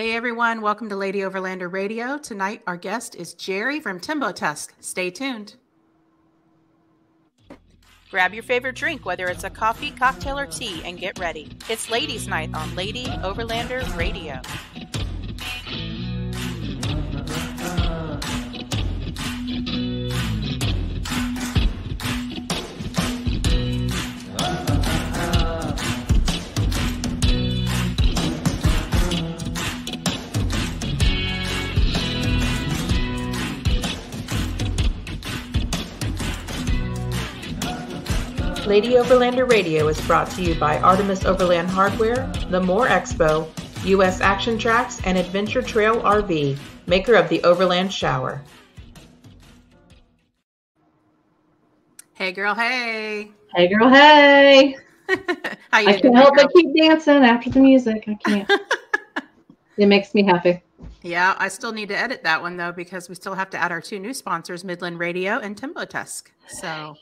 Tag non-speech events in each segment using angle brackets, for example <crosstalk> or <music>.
Hey everyone, welcome to Lady Overlander Radio. Tonight our guest is Jerry from Tembo Tusk. Stay tuned. Grab your favorite drink, whether it's a coffee, cocktail, or tea, and get ready. It's Ladies' Night on Lady Overlander Radio. Lady Overlander Radio is brought to you by Artemis Overland Hardware, the More Expo, U.S. Action Tracks, and Adventure Trail RV, maker of the Overland Shower. Hey, girl, hey. Hey, girl, hey. <laughs> How you I can't help but keep dancing after the music. I can't. <laughs> it makes me happy. Yeah, I still need to edit that one though because we still have to add our two new sponsors, Midland Radio and Tembo Tusk. So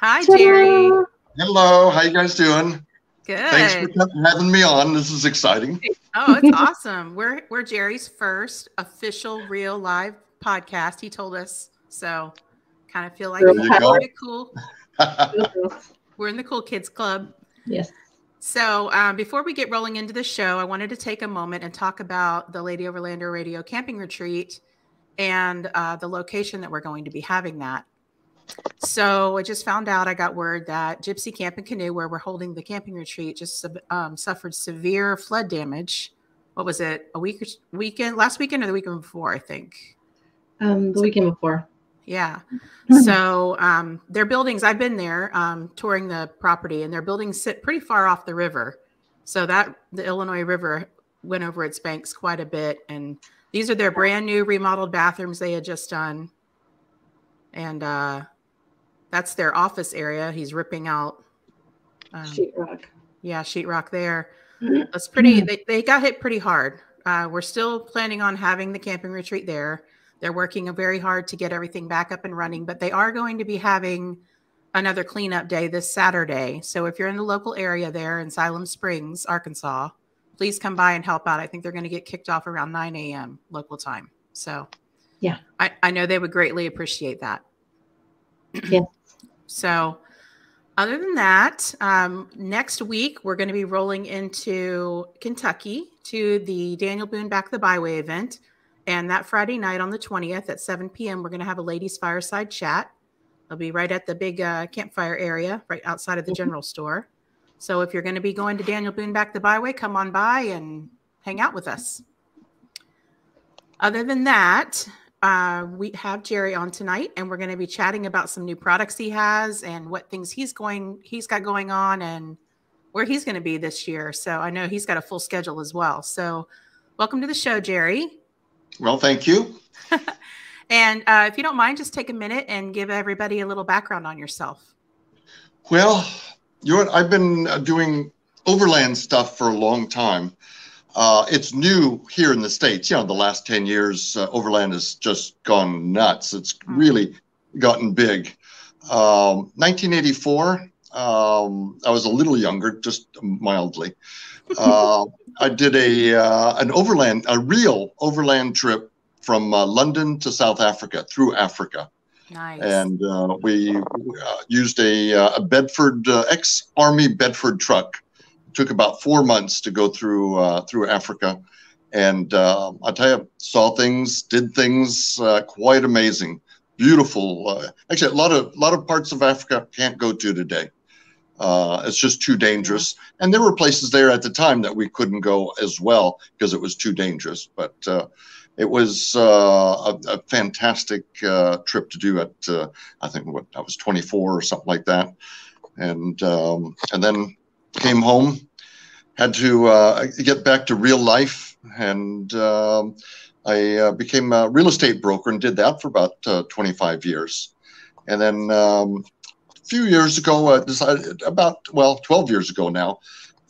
Hi, Jerry. Hello. How you guys doing? Good. Thanks for having me on. This is exciting. Oh, it's <laughs> awesome. We're we're Jerry's first official real live podcast. He told us so. Kind of feel like we're cool. <laughs> we're in the cool kids club. Yes. So um, before we get rolling into the show, I wanted to take a moment and talk about the Lady Overlander Radio Camping Retreat and uh, the location that we're going to be having that. So I just found out, I got word that Gypsy Camp and Canoe, where we're holding the camping retreat, just um, suffered severe flood damage. What was it? A week or weekend, last weekend or the weekend before, I think. Um, the weekend before. Yeah. <laughs> so um, their buildings, I've been there um, touring the property, and their buildings sit pretty far off the river. So that the Illinois River went over its banks quite a bit. And these are their brand new remodeled bathrooms they had just done. And uh, that's their office area. He's ripping out um, sheetrock. Yeah, sheetrock there. That's pretty. They, they got hit pretty hard. Uh, we're still planning on having the camping retreat there. They're working a very hard to get everything back up and running, but they are going to be having another cleanup day this Saturday. So if you're in the local area there in Siloam Springs, Arkansas, please come by and help out. I think they're going to get kicked off around 9 a.m. local time. So yeah, I, I know they would greatly appreciate that. Yeah. So, other than that, um, next week we're going to be rolling into Kentucky to the Daniel Boone Back the Byway event. And that Friday night on the 20th at 7 p.m., we're going to have a ladies' fireside chat. It'll be right at the big uh, campfire area, right outside of the mm-hmm. general store. So if you're going to be going to Daniel Boone Back the Byway, come on by and hang out with us. Other than that, uh, we have Jerry on tonight, and we're going to be chatting about some new products he has and what things he's going he's got going on and where he's going to be this year. So I know he's got a full schedule as well. So welcome to the show, Jerry. Well, thank you. <laughs> and uh, if you don't mind, just take a minute and give everybody a little background on yourself. Well, you know, I've been uh, doing overland stuff for a long time. Uh, it's new here in the states. You know, the last ten years, uh, Overland has just gone nuts. It's mm-hmm. really gotten big. Um, 1984, um, I was a little younger, just mildly. Uh, <laughs> I did a uh, an overland, a real overland trip from uh, London to South Africa through Africa. Nice. And uh, we used a, a Bedford ex Army Bedford truck took about four months to go through uh, through Africa, and uh, I tell you, saw things, did things uh, quite amazing, beautiful. Uh, actually, a lot of a lot of parts of Africa can't go to today. Uh, it's just too dangerous, and there were places there at the time that we couldn't go as well because it was too dangerous. But uh, it was a, a, fantastic trip to do. At I think what I was 24 or something like that, and um, and then came home, had to uh, get back to real life, and um, I uh, became a real estate broker and did that for about uh, 25 years. And then um, a few years ago, I decided about well, 12 years ago now,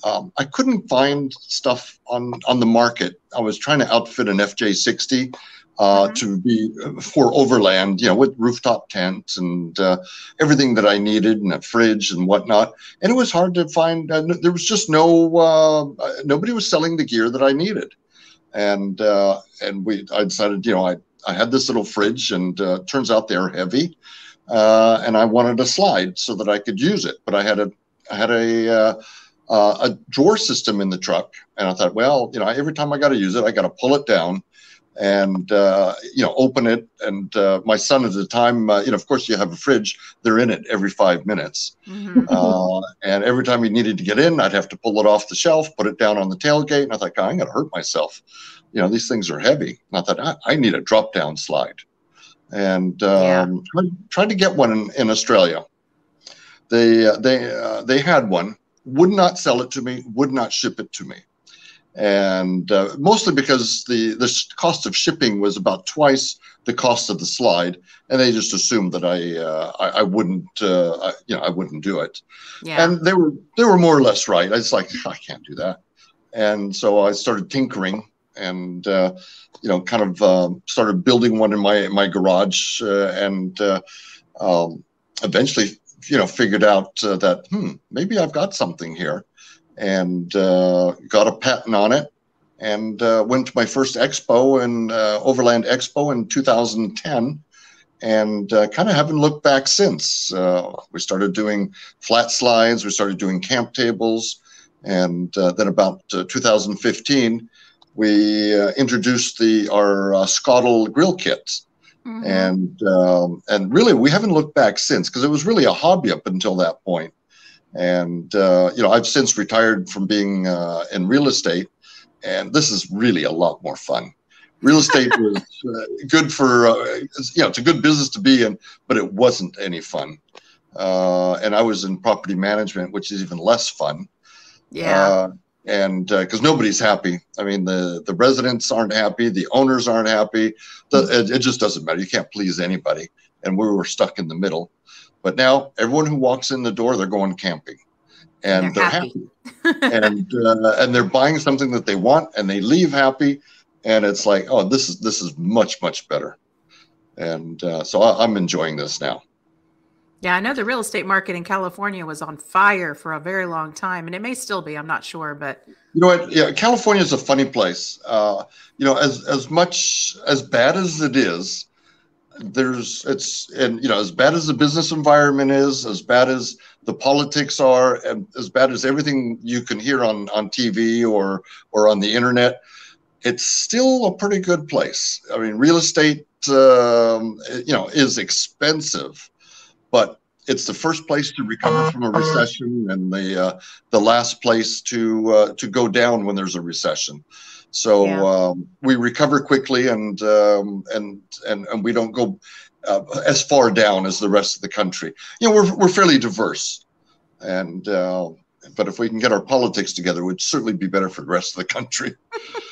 um, I couldn't find stuff on on the market. I was trying to outfit an FJ60 uh, mm-hmm. to be for overland, you know, with rooftop tents and uh, everything that I needed and a fridge and whatnot. And it was hard to find. Uh, there was just no uh, uh, nobody was selling the gear that I needed. and uh, and we I decided you know I I had this little fridge and uh, turns out they're heavy, uh, and I wanted a slide so that I could use it, but I had a I had a uh, uh, a drawer system in the truck, and I thought, well, you know, every time I got to use it, I got to pull it down and uh, you know open it. And uh, my son at the time uh, you know of course you have a fridge they're in it every five minutes. Mm-hmm. Uh, and every time he needed to get in i'd have to pull it off the shelf put it down on the tailgate and i thought i'm going to hurt myself. You know these things are heavy and i thought i, I need a drop down slide. And um, yeah. tried, tried, to get one in, in australia. They uh, they uh, they had one would not sell it to me would not ship it to me and uh, mostly because the the cost of shipping was about twice the cost of the slide, and they just assumed that I uh, I, I, wouldn't uh, I, you know I wouldn't do it. Yeah. And they were they were more or less right. I was like I can't do that, and so I started tinkering and uh, you know kind of um, started building one in my my garage uh, and uh, um, eventually you know figured out that hmm maybe I've got something here and uh, got a patent on it and uh, went to my first expo in uh, Overland Expo in 2010 and uh, kind of haven't looked back since. Uh, we started doing flat slides, we started doing camp tables, and uh, then about 2015, we introduced the our Skottle grill kits. Mm-hmm. And um, and really, we haven't looked back since because it was really a hobby up until that point. And, uh, you know, I've since retired from being uh, in real estate, and this is really a lot more fun. Real estate <laughs> was uh, good for, uh, you know, it's a good business to be in, but it wasn't any fun. Uh, and I was in property management, which is even less fun. Yeah. Uh, and because nobody's happy. I mean, the the residents aren't happy, the owners aren't happy. The, it, it just doesn't matter. You can't please anybody, and we were stuck in the middle. But now everyone who walks in the door, they're going camping, and they're, they're happy, happy. <laughs> and uh, and they're buying something that they want, and they leave happy, and it's like, oh, this is this is much much better, and uh, so I, I'm enjoying this now. Yeah, I know the real estate market in California was on fire for a very long time, and it may still be. I'm not sure, but you know what? Yeah, California is a funny place. Uh, you know, as as much as bad as it is, there's it's and you know as bad as the business environment is as bad as the politics are and as bad as everything you can hear on on tv or or on the internet it's still a pretty good place. I mean real estate um, you know is expensive but it's the first place to recover from a recession and the uh, the last place to uh, to go down when there's a recession so yeah. um, we recover quickly, and um, and and and we don't go uh, as far down as the rest of the country. You know, we're we're fairly diverse, and uh, but if we can get our politics together, it would certainly be better for the rest of the country.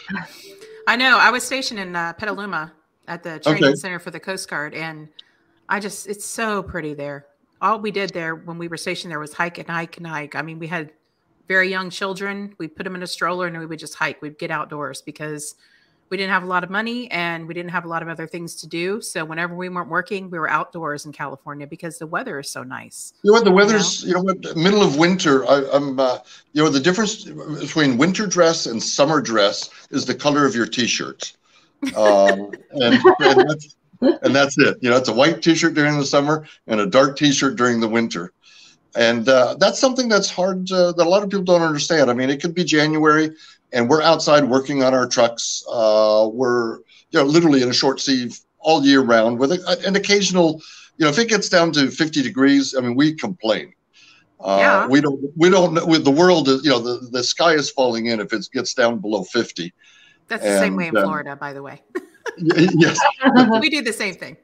<laughs> I know. I was stationed in uh, Petaluma at the training okay. center for the Coast Guard, and I just it's so pretty there. All we did there when we were stationed there was hike and hike and hike. I mean, we had very young children, we put them in a stroller and we would just hike. We'd get outdoors because we didn't have a lot of money and we didn't have a lot of other things to do. So whenever we weren't working, we were outdoors in California because the weather is so nice. You know what? The weather's, you know, you know what? Middle of winter, I, am uh, you know, the difference between winter dress and summer dress is the color of your t-shirt. Um, and, and, that's, and that's it. You know, it's a white t-shirt during the summer and a dark t-shirt during the winter and uh, that's something that's hard to, that a lot of people don't understand. I mean, it could be January, and we're outside working on our trucks. Uh, we're you know literally in a short sleeve all year round with a, an occasional. You know, if it gets down to 50 degrees, I mean, we complain. Uh, yeah. We don't. We don't. Know with the world, is, you know, the, the sky is falling in if it gets down below 50. That's the same way in uh, Florida, by the way. <laughs> yes, <laughs> we do the same thing.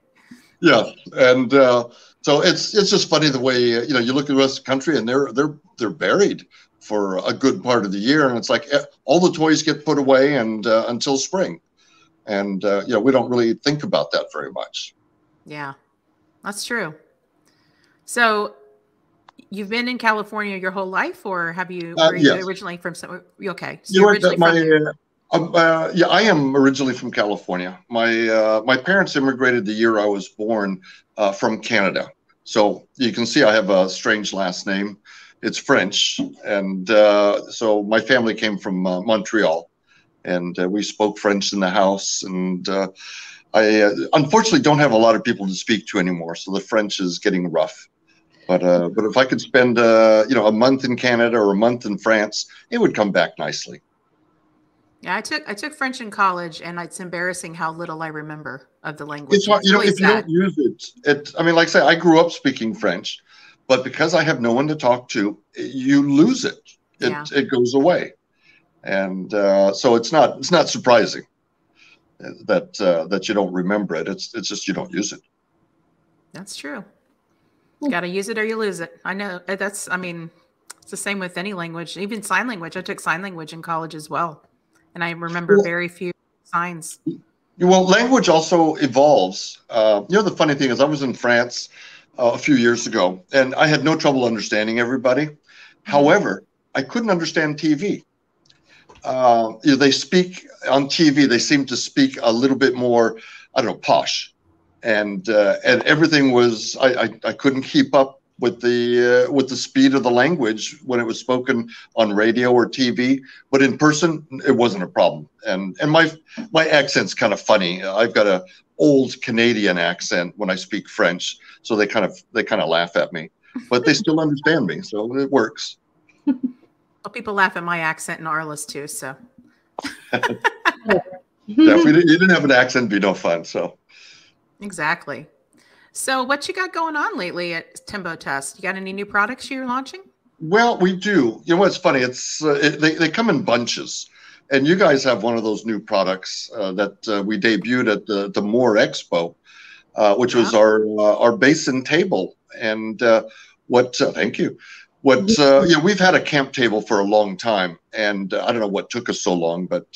Yeah, and uh, so it's it's just funny the way you know you look at the rest of the country and they're they're they're buried for a good part of the year, and it's like eh, all the toys get put away and uh, until spring, and uh, you know we don't really think about that very much. Yeah, that's true. So you've been in California your whole life, or have you? Uh, were you yes. originally from? Okay, so you know what, my, um, uh, yeah, I am originally from California. My uh, my parents immigrated the year I was born uh, from Canada. So you can see I have a strange last name. It's French, and uh, so my family came from uh, Montreal, and uh, we spoke French in the house. And I unfortunately don't have a lot of people to speak to anymore, so the French is getting rough. But but if I could spend you know a month in Canada or a month in France, it would come back nicely. Yeah, I took I took French in college, and it's embarrassing how little I remember of the language. It's hard, you know, if you don't use it, it. I mean, like I say, I grew up speaking French, but because I have no one to talk to, you lose it. It yeah. it goes away, and uh, so it's not it's not surprising that uh, that you don't remember it. It's it's just you don't use it. That's true. You Got to use it or you lose it. I know uh, that's. I mean, it's the same with any language, even sign language. I took sign language in college as well, and I remember well, very few signs. Well, language also evolves. Uh, you know, the funny thing is, I was in France uh, a few years ago, and I had no trouble understanding everybody. Mm-hmm. However, I couldn't understand TV. Uh, you know, they speak on TV. They seem to speak a little bit more, I don't know, posh and uh, and everything was I, I, I couldn't keep up with the uh, with the speed of the language when it was spoken on radio or TV. But in person, it wasn't a problem. And and my my accent's kind of funny. I've got a old Canadian accent when I speak French, so they kind of they kind of laugh at me, but they still <laughs> understand me, so it works. Well, people laugh at my accent in Arliss too, so. <laughs> yeah, if we didn't, you didn't have an accent, it'd be no fun. So. Exactly. So, what you got going on lately at Tembo Tusk? You got any new products you're launching? Well, we do. You know what's funny? It's uh, it, they they come in bunches, and you guys have one of those new products uh, that uh, we debuted at the the More Expo, uh, which yeah. was our uh, our basin table. And uh, what? thank you. What? Mm-hmm. you know, we've had a camp table for a long time, and I don't know what took us so long, but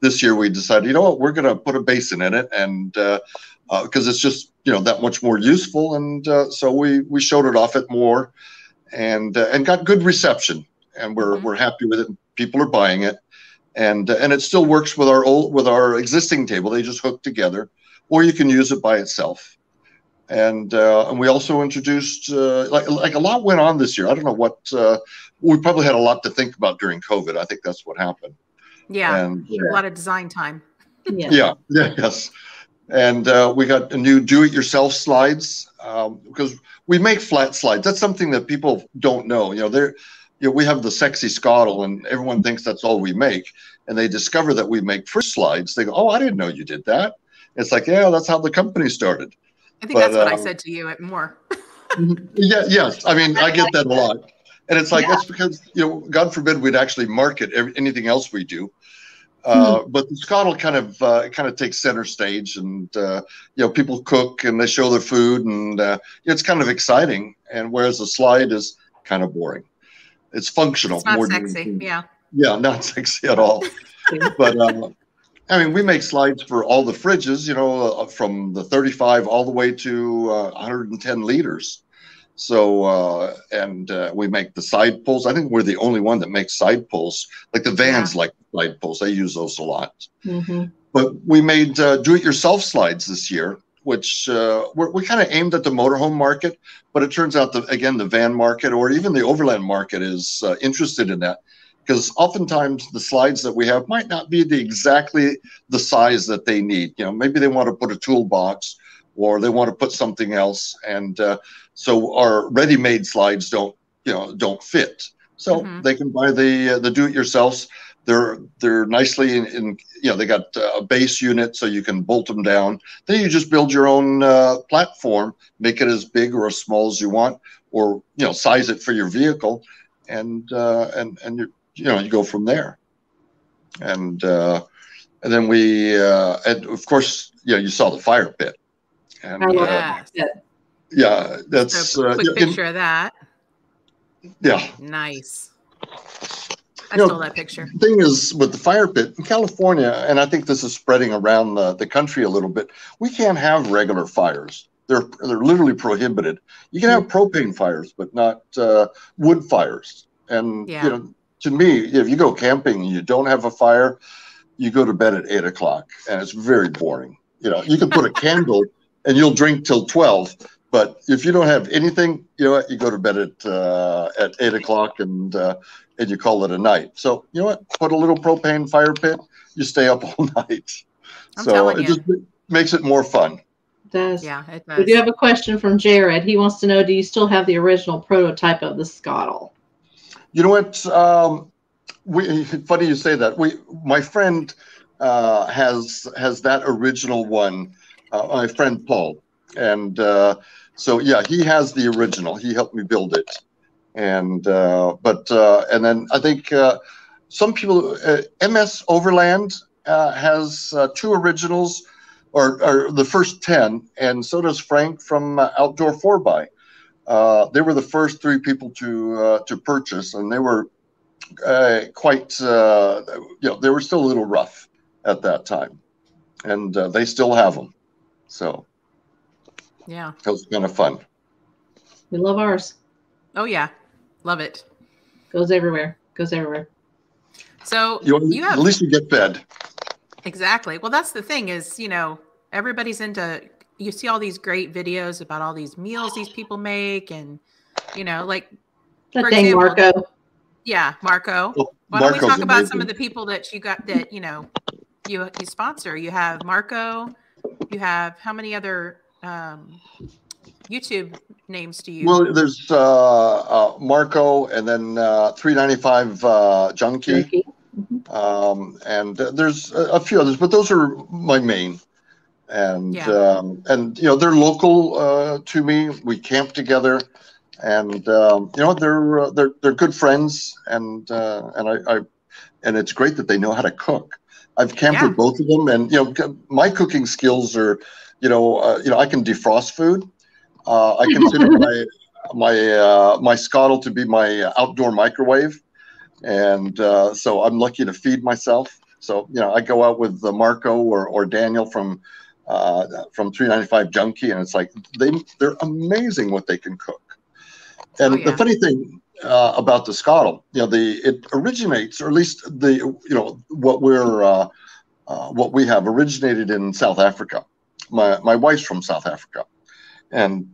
this year we decided, you know what, we're going to put a basin in it, and because uh, it's just you know that much more useful. And uh, so we we showed it off at more and uh, and got good reception, and we're mm-hmm. we're happy with it. People are buying it, and and it still works with our old with our existing table. They just hook together, or you can use it by itself. And uh, and we also introduced uh, like like a lot went on this year. I don't know what uh, we probably had a lot to think about during COVID. I think that's what happened. Yeah, and, a lot of design time. yeah. yeah, yeah, <laughs> yes and uh, we got a new do-it-yourself slides um, because we make flat slides. That's something that people don't know. You know, they're you know, we have the sexy Skottle, and everyone thinks that's all we make. And they discover that we make first slides. They go, "Oh, I didn't know you did that." It's like, yeah, that's how the company started. I think but, that's what um, I said to you at More. <laughs> yeah, yes. I mean, I get that a lot, and it's like yeah. that's because you know, God forbid we'd actually market every, anything else we do. Uh, hmm. but the Skottle kind of uh, kind of takes center stage, and uh, you know people cook and they show their food, and uh, it's kind of exciting. And whereas the slide is kind of boring, it's functional. It's not more sexy, yeah. Yeah, not <laughs> sexy at all. <laughs> but uh, I mean, we make slides for all the fridges, you know, uh, from the 35 all the way to 110 liters. So, uh, and uh, we make the side pulls. I think we're the only one that makes side pulls. Like the vans, yeah. like side pulls. They use those a lot. Mm-hmm. But we made uh, do-it-yourself slides this year, which uh, we kind of aimed at the motorhome market. But it turns out that again, the van market or even the overland market is uh, interested in that because oftentimes the slides that we have might not be the exactly the size that they need. You know, maybe they want to put a toolbox or they want to put something else and uh, so our ready-made slides don't you know don't fit so mm-hmm. they can buy the uh, the do-it-yourselves they're they're nicely in, in, you know they got a base unit so you can bolt them down then you just build your own uh, platform make it as big or as small as you want or you know size it for your vehicle and uh, and and you you know you go from there and uh, and then we uh, and of course you know you saw the fire pit and, I love uh. Yeah, that's so quick uh, picture in, of that. Yeah. Nice. I you know, that picture. The thing is, with the fire pit in California, and I think this is spreading around the, the country a little bit, we can't have regular fires. They're they're literally prohibited. You can have mm-hmm. propane fires, but not uh, wood fires. And yeah. you know, to me, if you go camping and you don't have a fire, you go to bed at eight o'clock, and it's very boring. You know, you can put a <laughs> candle and you'll drink till twelve, But if you don't have anything, you know what? You go to bed at uh, at eight o'clock and uh, and you call it a night. So you know what? Put a little propane fire pit. You stay up <laughs> all night. I'm so it you. just makes it more fun. does. Yeah, it We do have a question from Jared. He wants to know Do you still have the original prototype of the Skottle? You know what? Um, we funny you say that. We my friend uh, has has that original one. Uh, my friend Paul, and uh, so yeah, he has the original. He helped me build it, and uh, but uh, and then I think uh, some people uh, MS Overland uh, has uh, two originals, or, or the first ten, and so does Frank from Outdoor Four by they were the first three people to to purchase, and they were quite you know they were still a little rough at that time, and they still have them. So Yeah. it was kind of fun. We love ours. Oh yeah. Love it. Goes everywhere. Goes everywhere. So You, you have at least you get fed. Exactly. Well, that's the thing is, you know, everybody's into you see all these great videos about all these meals these people make and you know, like That For dang example, Marco. yeah, Marco. Well, Why don't we Marco's talk about some of the people that you got that, you know, you you sponsor? You have Marco, you have how many other um YouTube names do you Well, there's uh, uh, Marco, and then uh, 395 uh, Junkie. Turkey. um, and uh, there's a, a few others, but those are my main. And Yeah. um, and you know they're local uh, to me. We camp together, and um, you know they're uh, they're they're good friends, and uh, and I, I and it's great that they know how to cook. I've camped Yeah. with both of them, and you know my cooking skills are, you know, uh, you know I can defrost food. Uh, I consider <laughs> my my uh, my Skottle to be my outdoor microwave and uh, so I'm lucky to feed myself. So you know, I go out with uh, Marco or, or Daniel from uh, from 395 Junkie, and it's like they they're amazing what they can cook. And Oh, yeah. the funny thing uh, about the Skottle, you know, the it originates, or at least the you know what we're uh, uh, what we have originated in South Africa. My my wife's from South Africa, and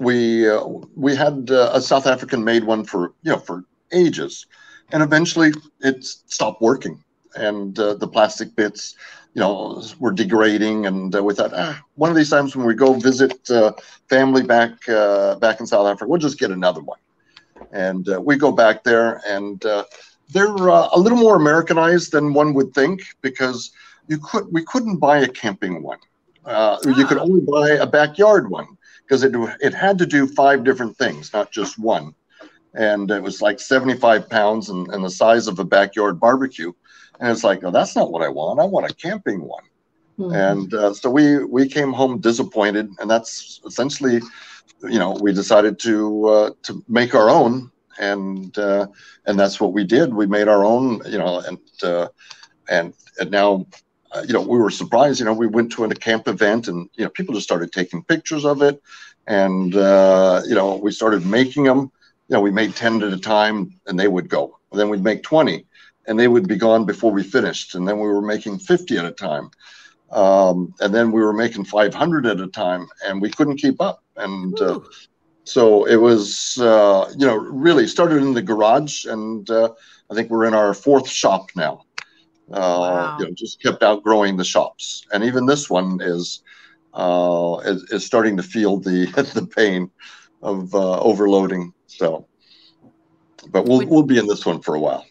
we uh, we had uh, a South African made one for you know for ages, and eventually it stopped working, and uh, the plastic bits you know were degrading, and uh, we thought ah, one of these times when we go visit uh, family back uh, back in South Africa, we'll just get another one, and we go back there, and they're a little more Americanized than one would think because you could we couldn't buy a camping one. Uh, You could Ah. only buy a backyard one because it it had to do five different things, not just one. And it was like 75 pounds and, and the size of a backyard barbecue. And it's like, oh, that's not what I want. I want a camping one. Mhm. And uh, so we we came home disappointed, and that's essentially, you know, we decided to uh, to make our own, and uh, and that's what we did. We made our own, you know, and uh, and and now, you know, we were surprised. You know, we went to a camp event, and you know, people just started taking pictures of it, and uh, you know, we started making them. You know, we made ten at a time, and they would go. then we'd make twenty, and they would be gone before we finished. And then we were making fifty at a time um, and then we were making 500 at a time and we couldn't keep up and uh, so it was uh, you know really started in the garage and uh, i think we're in our fourth shop now uh, Wow. you know just kept outgrowing the shops and even this one is uh, is, is starting to feel the <laughs> the pain of uh, overloading so but we'll we'll be in this one for a while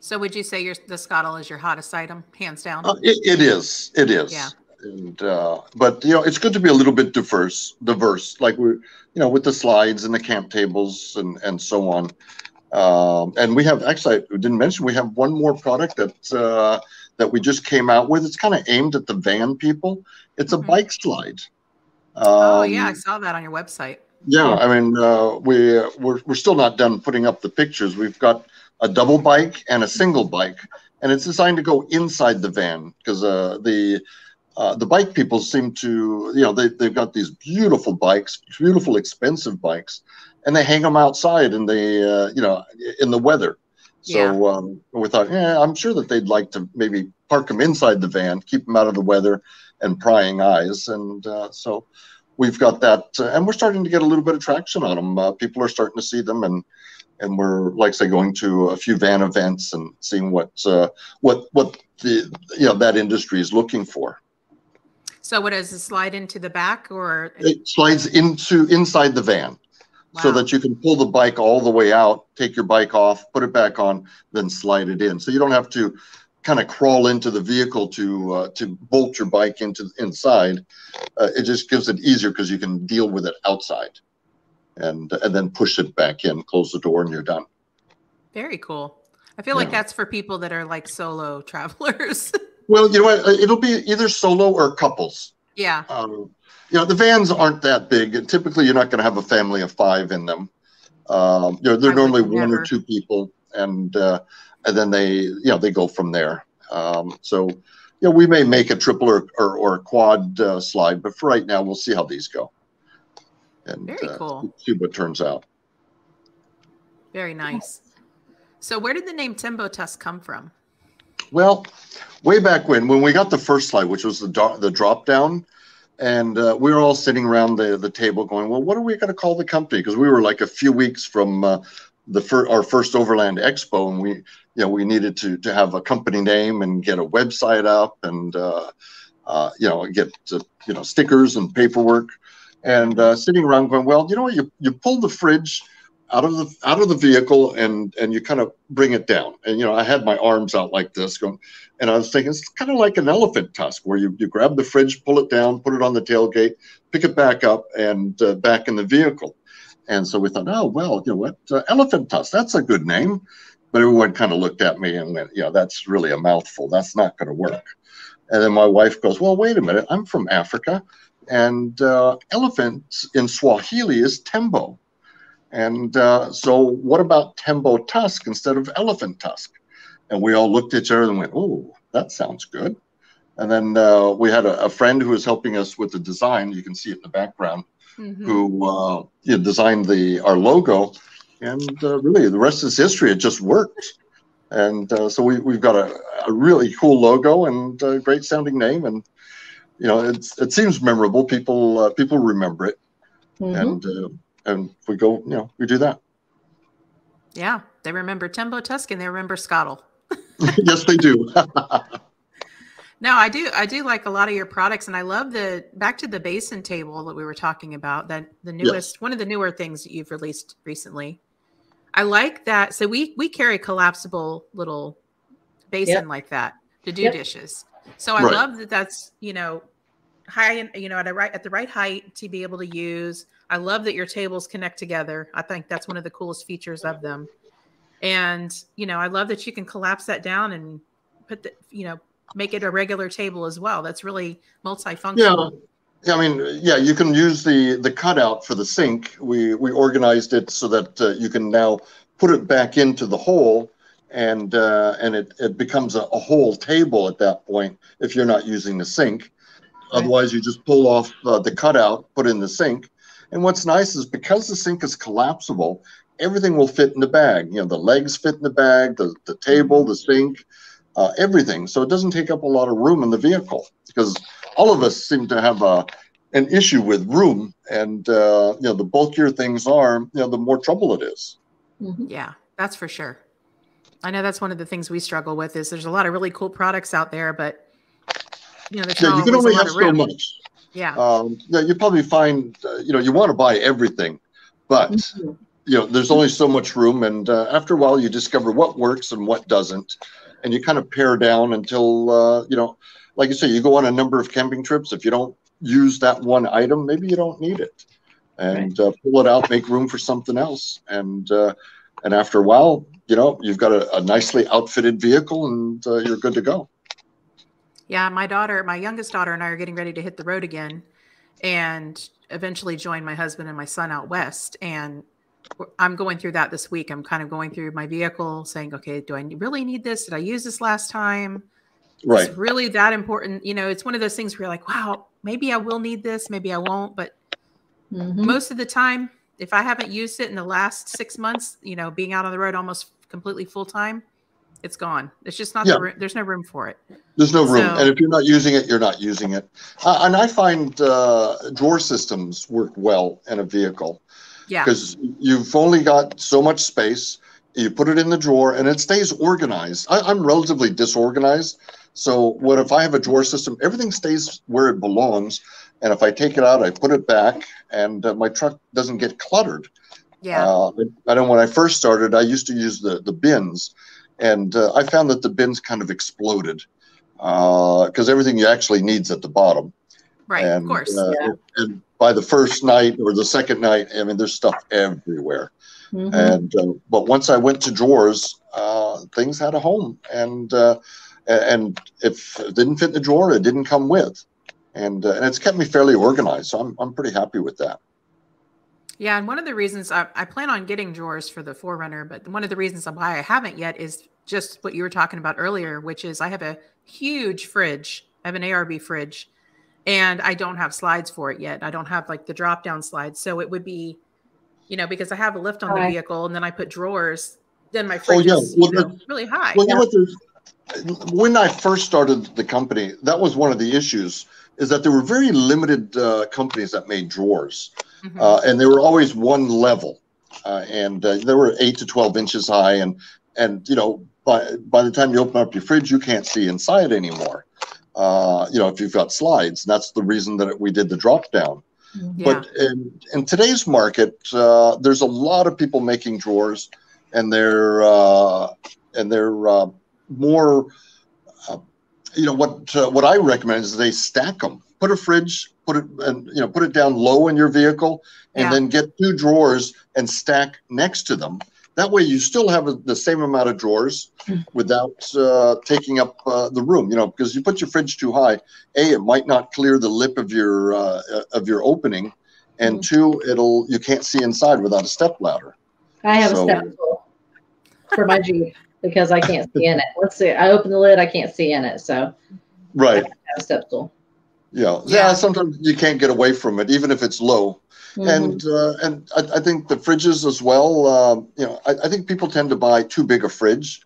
So would you say your the Skottle is your hottest item, hands down? Uh, it, it is. It is. Yeah. And uh, but you know, it's good to be a little bit diverse. Diverse, like we, you know, with the slides and the camp tables and and so on. Um, and we have actually, I didn't mention, we have one more product that uh, that we just came out with. It's kind of aimed at the van people. It's Mhm. a bike slide. oh yeah, I Um, saw that on your website. yeah, I mean, uh, we we're, we're still not done putting up the pictures. We've got a double bike and a single bike, and it's designed to go inside the van because uh, the uh, the bike people seem to, you know, they they've got these beautiful bikes, beautiful expensive bikes, and they hang them outside in the uh, you know in the weather. So um, we thought, yeah, I'm sure that they'd like to maybe park them inside the van, keep them out of the weather and prying eyes, and uh, so we've got that, uh, and we're starting to get a little bit of traction on them. Uh, people are starting to see them, and and we're like I say going to a few van events and seeing what uh, what what the you know that industry is looking for. So, what does it slide into the back, or It slides into inside the van. So that you can pull the bike all the way out, take your bike off, put it back on, then slide it in. So you don't have to kind of crawl into the vehicle to uh, to bolt your bike into inside. Uh, it just gives it easier because you can deal with it outside, and and then push it back in, close the door, and you're done. very cool? I feel like that's for people that are like solo <laughs> travelers. Well, you know what? It'll be either solo or couples. Yeah. Um, you know, the vans aren't that big, and typically you're not going to have a family of five in them. Um, you know, they're I normally one never. or two people, and uh, and then they, you know, they go from there. Um, so, you know, we may make a triple or or, or a quad uh, slide, but for right now, we'll see how these go, and Very uh, see what turns out. Very nice. So, where did the name Tembo Tusk come from? Well, way back when, when we got the first slide, which was the do- the drop down, and uh, we were all sitting around the the table going, "Well, what are we going to call the company?" Because we were like a few weeks from uh, the fir- our first Overland Expo, and we you know we needed to to have a company name and get a website up and uh, uh, you know get you know stickers and paperwork, and uh, sitting around going, "Well, you know what? You you pull the fridge." Out of the out of the vehicle and and you kind of bring it down. And you know i had my arms out like this going and i was thinking it's kind of like an elephant tusk where you, you grab the fridge pull it down put it on the tailgate pick it back up and uh, back in the vehicle. And so we thought oh well you know what? Uh, elephant tusk that's a good name. But everyone kind of looked at me and went yeah that's really a mouthful. That's not going to work. And then my wife goes well wait a minute. I'm from africa and uh, elephant in swahili is tembo and uh, so, what about Tembo Tusk instead of Elephant Tusk? And we all looked at each other and went, "Oh, that sounds good." And then uh, we had a, a friend who was helping us with the design. You can see it in the background. Mhm. Who uh, you know, designed the our logo, and uh, really the rest is history. It just worked. And uh, so we we've got a, a really cool logo and a great sounding name, and you know it's it seems memorable. People uh, people remember it Mhm. and uh, and we go, you know, we do that. Yeah, they remember Tembo Tusk and they remember Skottle. <laughs> yes, they do. <laughs> No, I do. I do like a lot of your products, and I love the back to the basin table that we were talking about. That the newest, one of the newer things that you've released recently. I like that. So we we carry collapsible little basin Yep. like that to do Yep. dishes. So I Right. love that. That's you know high, and you know at a right at the right height to be able to use. I love that your tables connect together. I think that's one of the coolest features of them. And you know, I love that you can collapse that down and put the you know make it a regular table as well. That's really multifunctional. yeah, I mean, yeah, you can use the the cutout for the sink. We we organized it so that uh, you can now put it back into the hole, and uh, and it it becomes a, a whole table at that point if you're not using the sink. Otherwise, you just pull off uh, the cutout, put in the sink. And what's nice is because the sink is collapsible, everything will fit in the bag. You know, the legs fit in the bag, the, the table, the sink, uh, everything. So it doesn't take up a lot of room in the vehicle because all of us seem to have a an issue with room. And uh, you know, the bulkier things are, you know, the more trouble it is. Mhm. Yeah, that's for sure. I know that's one of the things we struggle with is there's a lot of really cool products out there, but you know, there's Yeah, you can only have so much. Yeah. Um, yeah, you probably find, uh, you know, you want to buy everything, but Mhm. you know there's only so much room and uh, after a while you discover what works and what doesn't and you kind of pare down until uh, you know like you say you go on a number of camping trips if you don't use that one item maybe you don't need it and uh, pull it out make room for something else and uh, and after a while you know you've got a, a nicely outfitted vehicle and uh, you're good to go Yeah, my daughter, my youngest daughter and I are getting ready to hit the road again and eventually join my husband and my son out west. And I'm going through that this week. I'm kind of going through my vehicle saying, okay, do I really need this? Did I use this last time? right It's really that important. You know, it's one of those things where you're like, wow, maybe I will need this, maybe I won't. But Mhm. most of the time, if I haven't used it in the last six months, you know, being out on the road almost completely full time, it's gone. It's just not Yeah. the room. There's no room for it. There's no room, So- and if you're not using it, you're not using it. Uh, and I find uh, drawer systems work well in a vehicle Yeah. because you've only got so much space. You put it in the drawer, and it stays organized. I, I'm relatively disorganized, so what if I have a drawer system? Everything stays where it belongs, and if I take it out, I put it back, and uh, my truck doesn't get cluttered. Yeah. Uh, I know when I first started, I used to use the the bins, and uh, I found that the bins kind of exploded because everything you actually needs at the bottom. right. and, of course. uh, Yeah. And by the first night or the second night, I mean, there's stuff everywhere. Mhm. And uh, but once I went to drawers, uh, things had a home, and uh, and if it didn't fit in the drawer, it didn't come with, and uh, and it's kept me fairly organized. So I'm I'm pretty happy with that. Yeah, and one of the reasons I, I plan on getting drawers for the Forerunner, but one of the reasons why I haven't yet is just what you were talking about earlier, which is I have a huge fridge. I have an ARB fridge, and I don't have slides for it yet. I don't have like the drop down slides, so it would be, you know, because I have a lift on the Right. vehicle, and then I put drawers. Then my fridge yeah. is Well, you know, really high. Well, you know when I first started the company, that was one of the issues. Is that there were very limited uh, companies that made drawers. Mhm. uh, and they were always one level, uh, and uh, they were eight to twelve inches high, and and you know by by the time you open up your fridge, you can't see inside anymore. Uh, you know if you've got slides, and that's the reason that we did the drop down. yeah. But in, in today's market, uh, there's a lot of people making drawers, and they're uh, and they're uh, more. Uh, you know what? Uh, what I recommend is they stack them. Put a fridge, put it, and you know, put it down low in your vehicle, and Yeah. then get two drawers and stack next to them. That way, you still have a, the same amount of drawers without uh, taking up uh, the room. You know, because you put your fridge too high, a it might not clear the lip of your uh, of your opening, and two, it'll you can't see inside without a step ladder. I have So- a step stool for my Jeep because I can't see in it. Let's see. I open the lid, I can't see in it. So Right. I have a step stool. Yeah. Yeah. Sometimes you can't get away from it, even if it's low. Mhm. And uh, and I, I think the fridges as well. Um, you know, I, I think people tend to buy too big a fridge,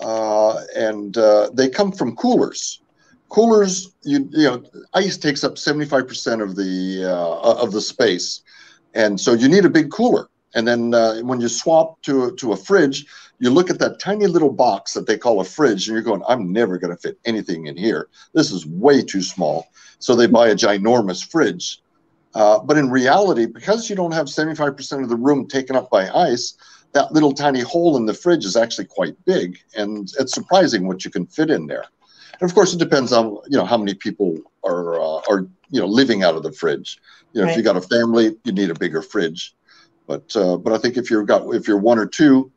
uh, and uh, they come from coolers. Coolers, you you know, ice takes up seventy five percent of the uh, of the space, and so you need a big cooler. And then uh, when you swap to to a fridge, you look at that tiny little box that they call a fridge, and you're going, "I'm never going to fit anything in here. This is way too small." So they buy a ginormous fridge. Uh, but in reality, because you don't have 75% of the room taken up by ice, that little tiny hole in the fridge is actually quite big, and it's surprising what you can fit in there. And of course, it depends on you know how many people are uh, are you know living out of the fridge. You know, if you Right. got a family, you need a bigger fridge. But uh, but I think if you've got if you're one or two,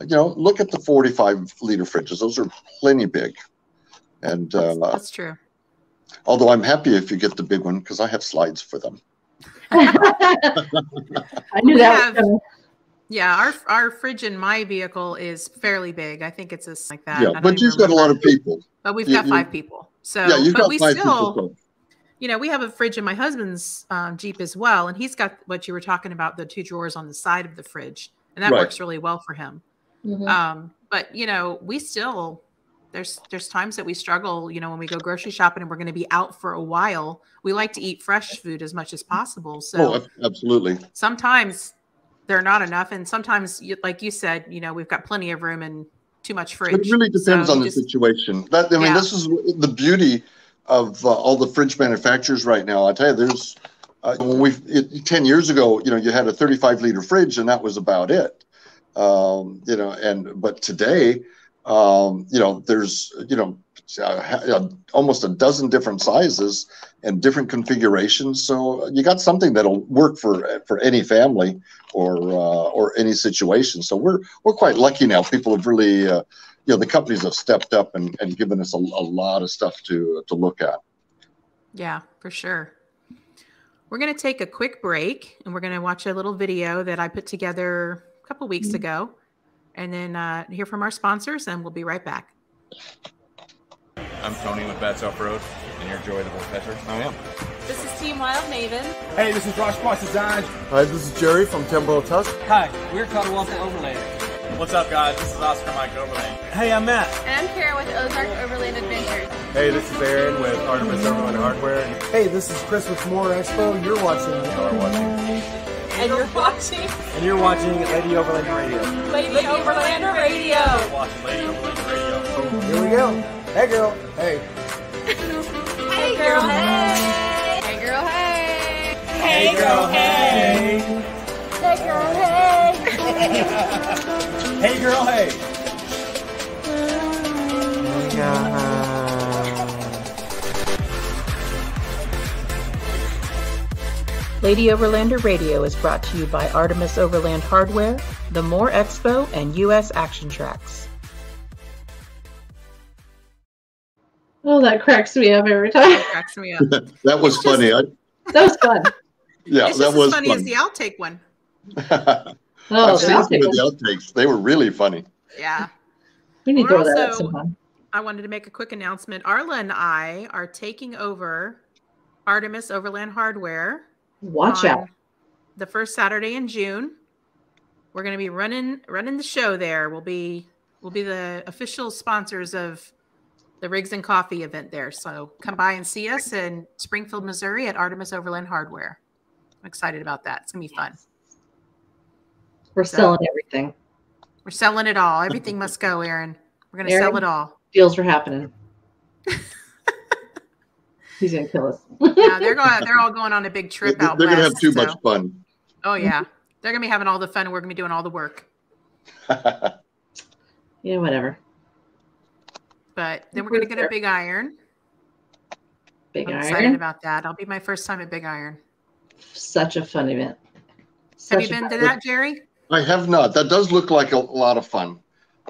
you know, look at the 45 liter fridges; those are plenty big. And that's, uh, that's true. although I'm happy if you get the big one because I have slides for them. I knew We that have- Yeah, our our fridge in my vehicle is fairly big. I think it's a, like that. Yeah, but you've got a lot of people. But we've you- got you- five people. So, yeah, you've but got we five still, people. You know, we have a fridge in my husband's um, Jeep as well, and he's got what you were talking about the two drawers on the side of the fridge, and that Right. works really well for him. Mhm. Um, but you know, we still there's there's times that we struggle. You know, when we go grocery shopping and we're going to be out for a while, we like to eat fresh food as much as possible. So oh, absolutely. sometimes they're not enough, and sometimes, you, like you said, you know, we've got plenty of room and too much fridge. It really depends So on the just- situation. That I mean, Yeah. this is the beauty of uh, all the fridge manufacturers right now. I tell you, there's uh, when we ten years ago, you know, you had a 35 liter fridge, and that was about it. Um, you know, and but today, um, you know, there's you know uh, ha- almost a dozen different sizes and different configurations. So you got something that'll work for for any family or uh, or any situation. So we're we're quite lucky now. People have really, uh, you know, the companies have stepped up and, and given us a, a lot of stuff to to look at. Yeah, for sure. We're going to take a quick break and we're going to watch a little video that I put together a couple weeks ago and then uh, hear from our sponsors, and we'll be right back. I'm Tony with Bats Off Road, and you're Joy the Bullcatcher. I am. This is Team Wild Maven. Hey, this is Ross Potts Design. Hi, this is Jerry from Tembo Tusk. Hi, we're Cotawampa Overlayer. What's up, guys? This is Oscar Mike Overland. Hey, I'm Matt. And I'm Kara with Ozark Overland Adventures. Hey, this is Aaron with Artemis Overland Hardware. Hey, this is Chris with More Expo. You're watching. You're watching. And you're watching And you're watching Lady Overland Radio. Lady Overlander Radio. You're Lady Overland Radio. Here we go. Hey, girl. Hey. Hey, girl, hey. Hey, girl, hey. Hey, girl. Hey. Hey, girl, hey. Hey, girl. Hey. <laughs> Oh, Lady Overlander Radio is brought to you by Artemis Overland Hardware, the More Expo, and U.S. Action Tracks. Oh, that cracks me up every time. Cracks me up. <laughs> That was It's just- funny. I, That was fun. <laughs> yeah, it's that just was as funny fun. as the outtake one. <laughs> Oh, I've seen that some of the outtakes. They were really funny. Yeah. we need to We're throw that at also- sometime. I wanted to make a quick announcement. Arla and I are taking over Artemis Overland Hardware. Watch out. The first Saturday in June. We're going to be running running the show there. We'll be we'll be the official sponsors of the Rigs and Coffee event there. So come by and see us in Springfield, Missouri at Artemis Overland Hardware. I'm excited about that. It's going to be fun. We're so- selling everything. We're selling it all. Everything must go, Aaron. We're going to sell it all. Deals are happening. <laughs> He's gonna kill us. <laughs> Yeah, they're going they're all going on a big trip out. They're trip going to have too so- much fun. Oh yeah, they're gonna be having all the fun. and We're gonna be doing all the work. <laughs> Yeah, whatever. But then we're gonna get a big iron. Big I'm excited Iron. about that. I'll be my first time at Big Iron. Such a fun event. Have you been fun to event. that, Jerry? I have not. That does look like a lot of fun.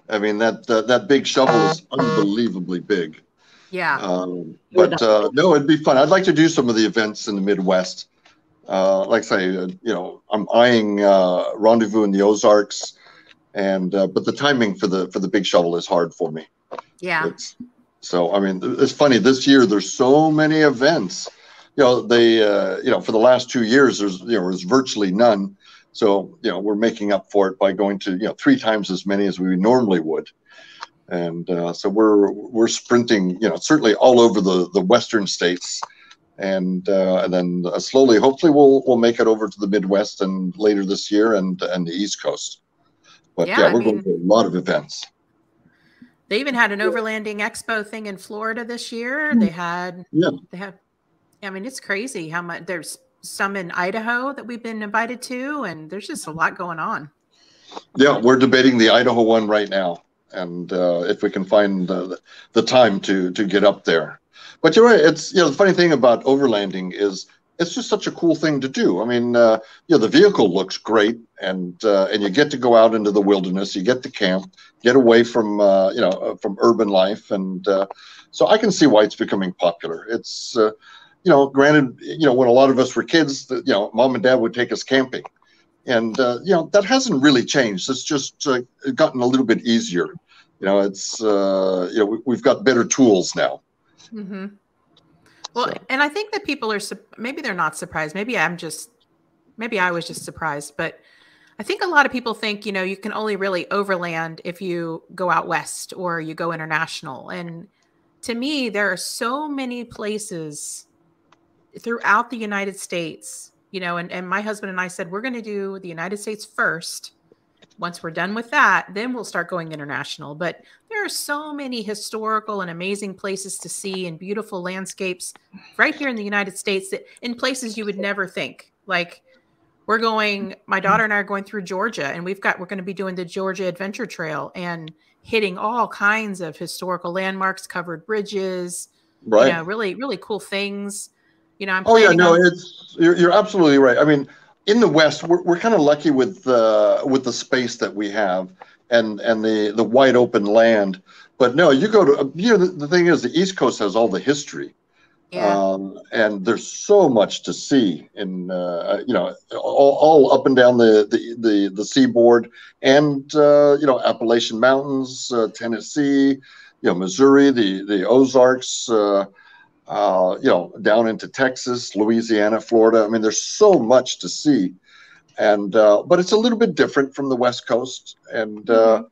I mean, that that, that big shovel is unbelievably big. Yeah. Um, but uh, no, it'd be fun. I'd like to do some of the events in the Midwest. Uh, like I say, uh, you know, I'm eyeing uh, Rendezvous in the Ozarks, and uh, but the timing for the for the big shovel is hard for me. yeah. It's, so I mean, it's funny. This year, there's so many events. You know, they uh, you know for the last two years, there's you know there's virtually none. So you know we're making up for it by going to you know three times as many as we normally would, and uh, so we're we're sprinting you know certainly all over the the western states, and uh, and then uh, slowly hopefully we'll we'll make it over to the Midwest and later this year and and the East Coast. But Yeah, yeah, we're mean- going to a lot of events. They even had an overlanding expo thing in Florida this year. They had Yeah. they have I mean, it's crazy how much there's some in Idaho that we've been invited to, and there's just a lot going on. Yeah, we're debating the Idaho one right now, and uh, if we can find the, the time to to get up there. But you're right. It's you know the funny thing about overlanding is it's just such a cool thing to do. I mean, uh, you know, the vehicle looks great, and uh, and you get to go out into the wilderness, you get to camp, get away from uh, you know uh, from urban life, and uh, so I can see why it's becoming popular. It's uh, you know, granted, you know, when a lot of us were kids, you know, mom and dad would take us camping and uh, you know that hasn't really changed. It's just uh, gotten a little bit easier. You know, it's uh, you know we, we've got better tools now. hmm Well, So- and I think that people are maybe they're not surprised. Maybe I'm just maybe I was just surprised, but I think a lot of people think you know you can only really overland if you go out west or you go international. And to me, there are so many places throughout the United States. You know, and, and my husband and I said we're going to do the United States first. Once we're done with that, then we'll start going international. But there are so many historical and amazing places to see and beautiful landscapes right here in the United States that in places you would never think. Like we're going, my daughter and I are going through Georgia, and we've got we're going to be doing the Georgia Adventure Trail and hitting all kinds of historical landmarks, covered bridges, Right. you know, really, really cool things. You know, I'm oh yeah, no, on- it's you're, you're absolutely right. I mean, in the West, we're, we're kind of lucky with uh, with the space that we have and and the the wide open land. But no, you go to you know the, the thing is the East Coast has all the history. yeah. um, and there's so much to see in uh, you know all, all up and down the the the, the seaboard and uh, you know Appalachian Mountains, uh, Tennessee, you know Missouri, the the Ozarks, uh, you know down into Texas, Louisiana, Florida. I mean, there's so much to see, and uh, but it's a little bit different from the West Coast, and uh,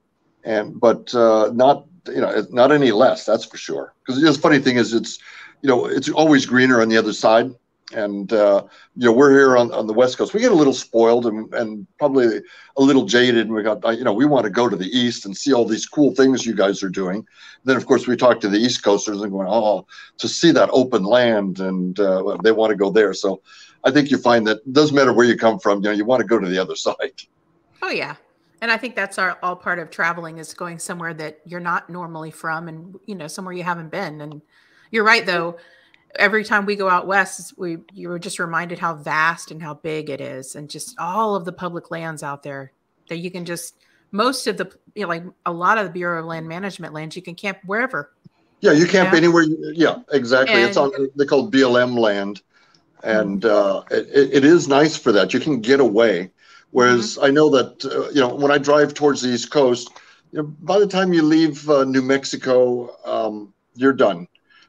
and but uh, not you know not any less. That's for sure. Because the funny thing is, it's you know it's always greener on the other side, and uh, you know we're here on, on the West Coast. We get a little spoiled and and probably a little jaded, and we got you know we want to go to the East and see all these cool things you guys are doing. then of course we talk to the East Coasters and going, oh, to see that open land, and uh, they want to go there. So. I think you find that doesn't matter where you come from, you know, you want to go to the other <laughs> side. Oh yeah. And I think that's our all part of traveling is going somewhere that you're not normally from and you know, somewhere you haven't been. And you're right though. Every time we go out west, we you were just reminded how vast and how big it is and just all of the public lands out there that you can just most of the you know, like a lot of the Bureau of Land Management lands you can camp wherever. Yeah, you camp Yeah. anywhere. You, yeah, exactly. it's on they call BLM land, and uh, it, it- is nice for that. You can get away. Whereas I know that uh, you know when I drive towards the East Coast, you know, by the time you leave uh, New Mexico, um, you're done.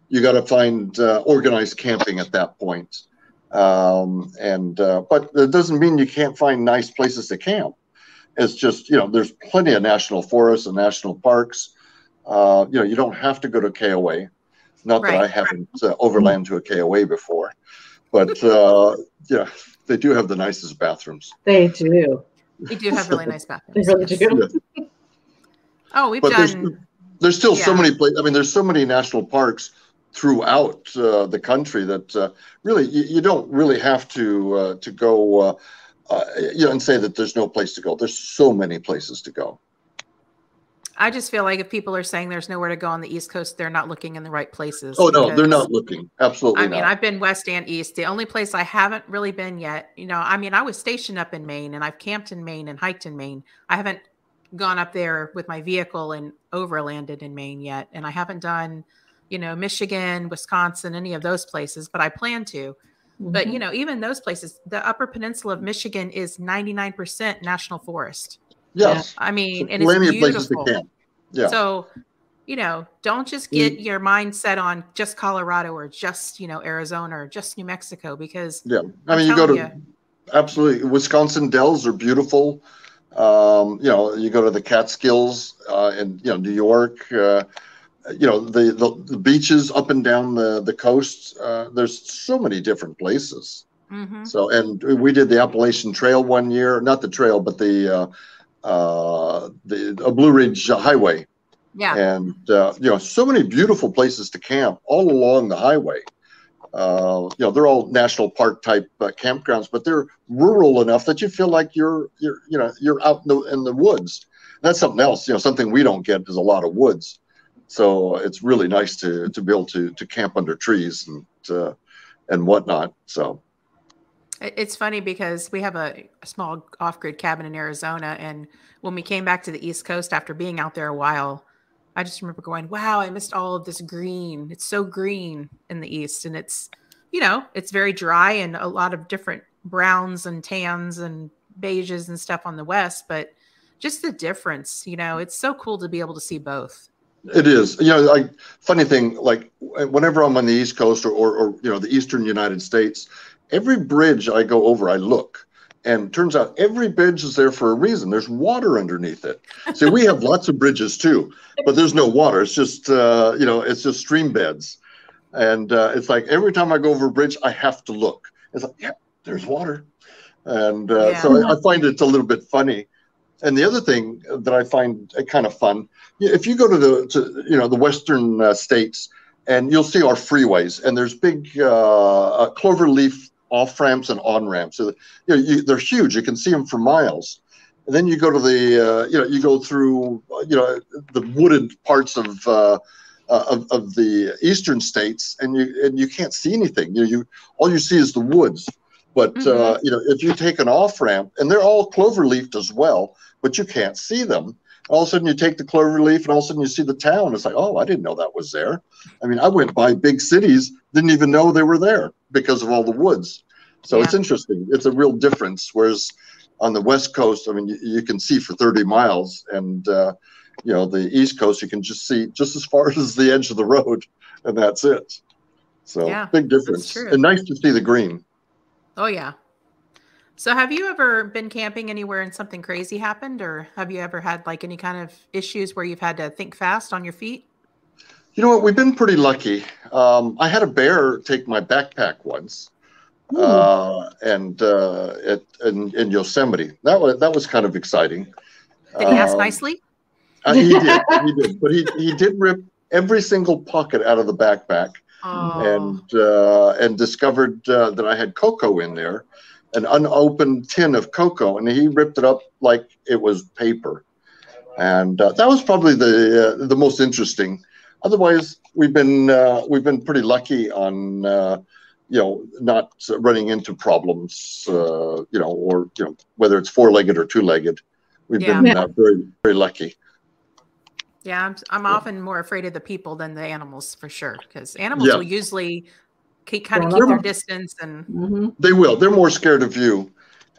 You got to find uh, organized camping at that point. Um, and uh, but it doesn't mean you can't find nice places to camp. It's just you know there's plenty of national forests and national parks. Uh, you know you don't have to go to KOA. Not that I haven't uh, overland to a KOA before, but uh, <laughs> yeah, they do have the nicest bathrooms. They do. They do have really nice They bathrooms. really do. Oh, we've But there's done there's still so many places. I mean, there's so many national parks throughout uh, the country that uh, really you, you don't really have to uh, to go uh, uh, you know and say that there's no place to go. There's so many places to go. I just feel like if people are saying there's nowhere to go on the East Coast, they're not looking in the right places. Oh no, they're not looking. Absolutely I mean, not. I've been west and east. The only place I haven't really been yet, you know, I mean, I was stationed up in Maine and I've camped in Maine and hiked in Maine. I haven't gone up there with my vehicle and overlanded in Maine yet. And I haven't done, you know, Michigan, Wisconsin, any of those places, but I plan to. But, Mm-hmm. you know, even those places, the upper peninsula of Michigan is 99% national forest. yes, I mean, and it's of places to beautiful. camp. Yeah. So, you know, don't just get your mind set on just Colorado or just, you know, Arizona or just New Mexico because Yeah, I I'm mean, you go to telling absolutely Wisconsin dells are beautiful. Um, you know, you go to the Catskills uh, in you know New York. Uh, you know the, the the beaches up and down the the coast. Uh, there's so many different places. Mhm. So, and we did the Appalachian Trail one year, not the trail, but the uh, uh, the uh, Blue Ridge Highway yeah, and uh, you know so many beautiful places to camp all along the highway uh, you know they're all national park type uh, campgrounds but they're rural enough that you feel like you're you're you know you're out in the, in the woods that's something else you know something we don't get is a lot of woods so it's really nice to to be able to to camp under trees and uh, and whatnot so it's funny because we have a, a small off-grid cabin in Arizona, and when we came back to the East Coast after being out there a while, I just remember going, "Wow, I missed all of this green. It's so green in the East, and it's, you know, it's very dry and a lot of different browns and tans and beiges and stuff on the West, but just the difference, you know, it's so cool to be able to see both. It is. You know, like funny thing, like whenever I'm on the East Coast or, or, or you know the Eastern United States, every bridge I go over, I look, and turns out every bridge is there for a reason. There's water underneath it. See, we have lots of bridges too, but there's no water. It's just uh, you know, it's just stream beds, and uh, it's like every time I go over a bridge, I have to look. It's like, yeah, there's water, and uh, so I, I find it's a little bit funny. And the other thing that I find kind of fun if you go to the to you know the western uh, states and you'll see our freeways and there's big uh, uh, clover leaf off ramps and on ramps so you know, you, they're huge. You can see them for miles. And then you go to the uh, you know you go through uh, you know the wooded parts of uh, uh, of, of the eastern states and you and you can't see anything. You you all you see is the woods but uh, you know if you take an off ramp and they're all clover leafed as well but you can't see them all of a sudden you take the clover leaf and all of a sudden you see the town. It's like oh i didn't know that was there. I mean i went by big cities didn't even know they were there because of all the woods. So it's interesting. It's a real difference. Whereas on the west coast i mean you, you can see for 30 miles and uh, you know the east coast you can just see just as far <laughs> as the edge of the road and that's it. So Yeah, big difference. and nice to see the green Oh yeah. So, have you ever been camping anywhere and something crazy happened, or have you ever had like any kind of issues where you've had to think fast on your feet? You know what? We've been pretty lucky. Um, I had a bear take my backpack once, uh, and uh, at, in, in Yosemite. That was that was kind of exciting. Did he ask Um, nicely? uh, he did. He did. But he, he did rip every single pocket out of the backpack Oh, and uh, and discovered uh, that I had cocoa in there, an unopened tin of cocoa, and he ripped it up like it was paper. And uh, that was probably the uh, the most interesting. Otherwise, we've been uh, we've been pretty lucky on uh, you know not running into problems. Uh, you know, or you know whether it's four legged or two legged. We've Yeah. been uh, very very lucky. Yeah. I'm, I'm often more afraid of the people than the animals for sure, because animals Yeah. will usually keep, kind of Well, keep their distance and Mhm. They will. They're more scared of you,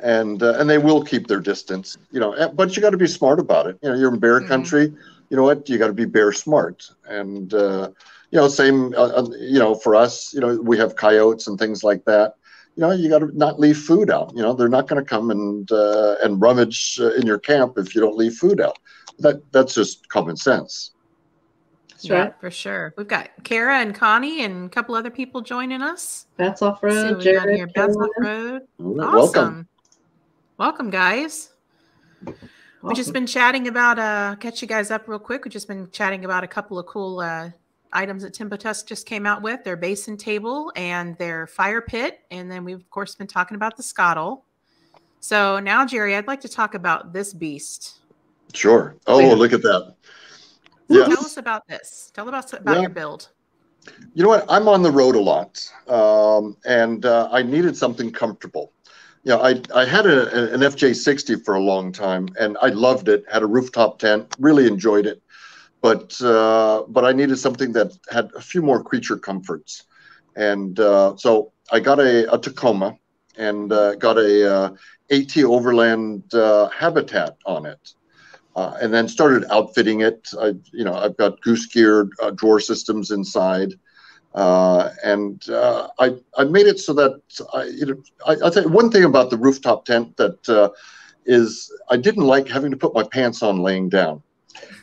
and uh, and they will keep their distance. You know, but you got to be smart about it. You know, you're in bear Mhm. country. You know what? You got to be bear smart, and uh, you know, same. Uh, uh, you know, for us, you know, we have coyotes and things like that. You know, you got to not leave food out. You know, they're not going to come and uh, and rummage uh, in your camp if you don't leave food out. That that's just common sense. That's yeah, right. for sure. We've got Kara and Connie and a couple other people joining us. That's off Let's road. what Jared, here. Bats off road. Awesome. Welcome. Welcome, guys. We've just been chatting about uh catch you guys up real quick. We've just been chatting about a couple of cool uh items that Tembo Tusk just came out with, their basin table and their fire pit. And then we've of course been talking about the Skottle. So now, Jerry, I'd like to talk about this beast. Sure. Oh, Yeah. look at that. Yeah. Tell us about this. Tell us about Yeah. your build. You know what? I'm on the road a lot, um, and uh, I needed something comfortable. You know, I I had a, an FJ60 for a long time, and I loved it. Had a rooftop tent, really enjoyed it, but uh, but I needed something that had a few more creature comforts, and uh, so I got a, a Tacoma, and uh, got a uh, AT Overland uh, Habitat on it. Uh, and then started outfitting it. I, you know, I've got goose gear uh, drawer systems inside, uh, and uh, I I made it so that I, you know, I, I think one thing about the rooftop tent that uh, is I didn't like having to put my pants on laying down,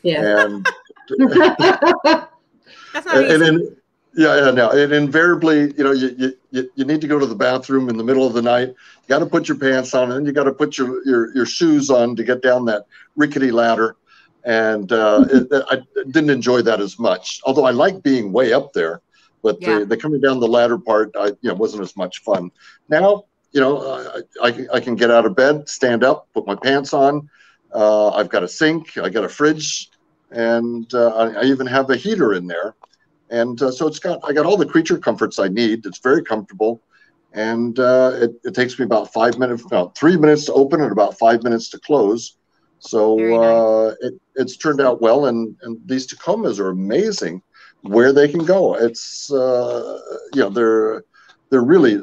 Yeah. and <laughs> That's not and, then yeah, yeah, no, and invariably, you know, you, you- you you need to go to the bathroom in the middle of the night. You got to put your pants on, and then you got to put your, your your shoes on to get down that rickety ladder. And uh, <laughs> it, I didn't enjoy that as much, although I like being way up there. But Yeah. the, the coming down the ladder part, I you know, wasn't as much fun. Now, you know, I, I, I can get out of bed, stand up, put my pants on. Uh, I've got a sink, I got a fridge, and uh, I, I even have a heater in there and uh, so it's got I got all the creature comforts I need. It's very comfortable, and uh, it, it takes me about five minutes, no, three minutes to open and about five minutes to close. So Very uh, it, it's turned out well, and and these Tacomas are amazing where they can go. It's uh, you know they're they're really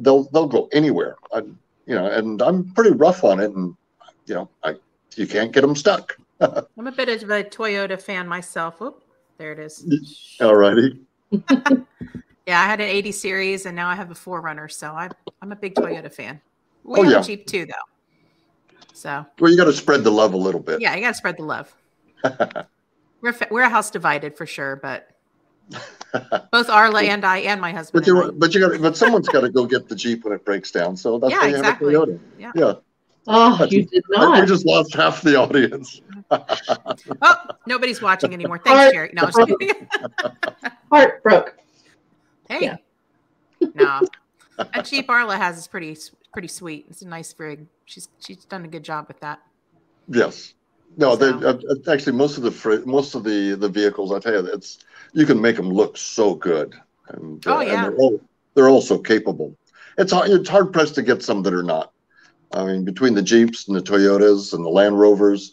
they'll they'll go anywhere. I, you know, and I'm pretty rough on it, and you know I you can't get them stuck. <laughs> I'm a bit of a Toyota fan myself. Oop, there it is. <laughs> Alrighty. <laughs> Yeah, I had an 80 series and now I have a 4Runner, so I, I'm a big Toyota fan. Oh, we Oh, have yeah. a Jeep too, though. So Well, you got to spread the love a little bit. yeah, you got to spread the love. <laughs> we're we're a house divided for sure, but both Arla and I and my husband. But you, and but you got, but someone's got to go get the Jeep when it breaks down. So that's Yeah, why you exactly. have a Toyota. Yeah. yeah. Oh, you did We just lost half the audience. <laughs> Oh, nobody's watching anymore. Thanks, Heart- Jerry. No, I'm just kidding. <laughs> Heart broke. hey, Yeah. no, <laughs> that Jeep Arla has is pretty pretty sweet. It's a nice rig. She's she's done a good job with that. Yes. No, they, So- uh, uh, actually most of the fr- most of the the vehicles, I tell you, it's you can make them look so good, and, Oh, uh, yeah. and they're all they're all so capable. It's hard, it's hard pressed to get some that are not. I mean, between the Jeeps and the Toyotas and the Land Rovers,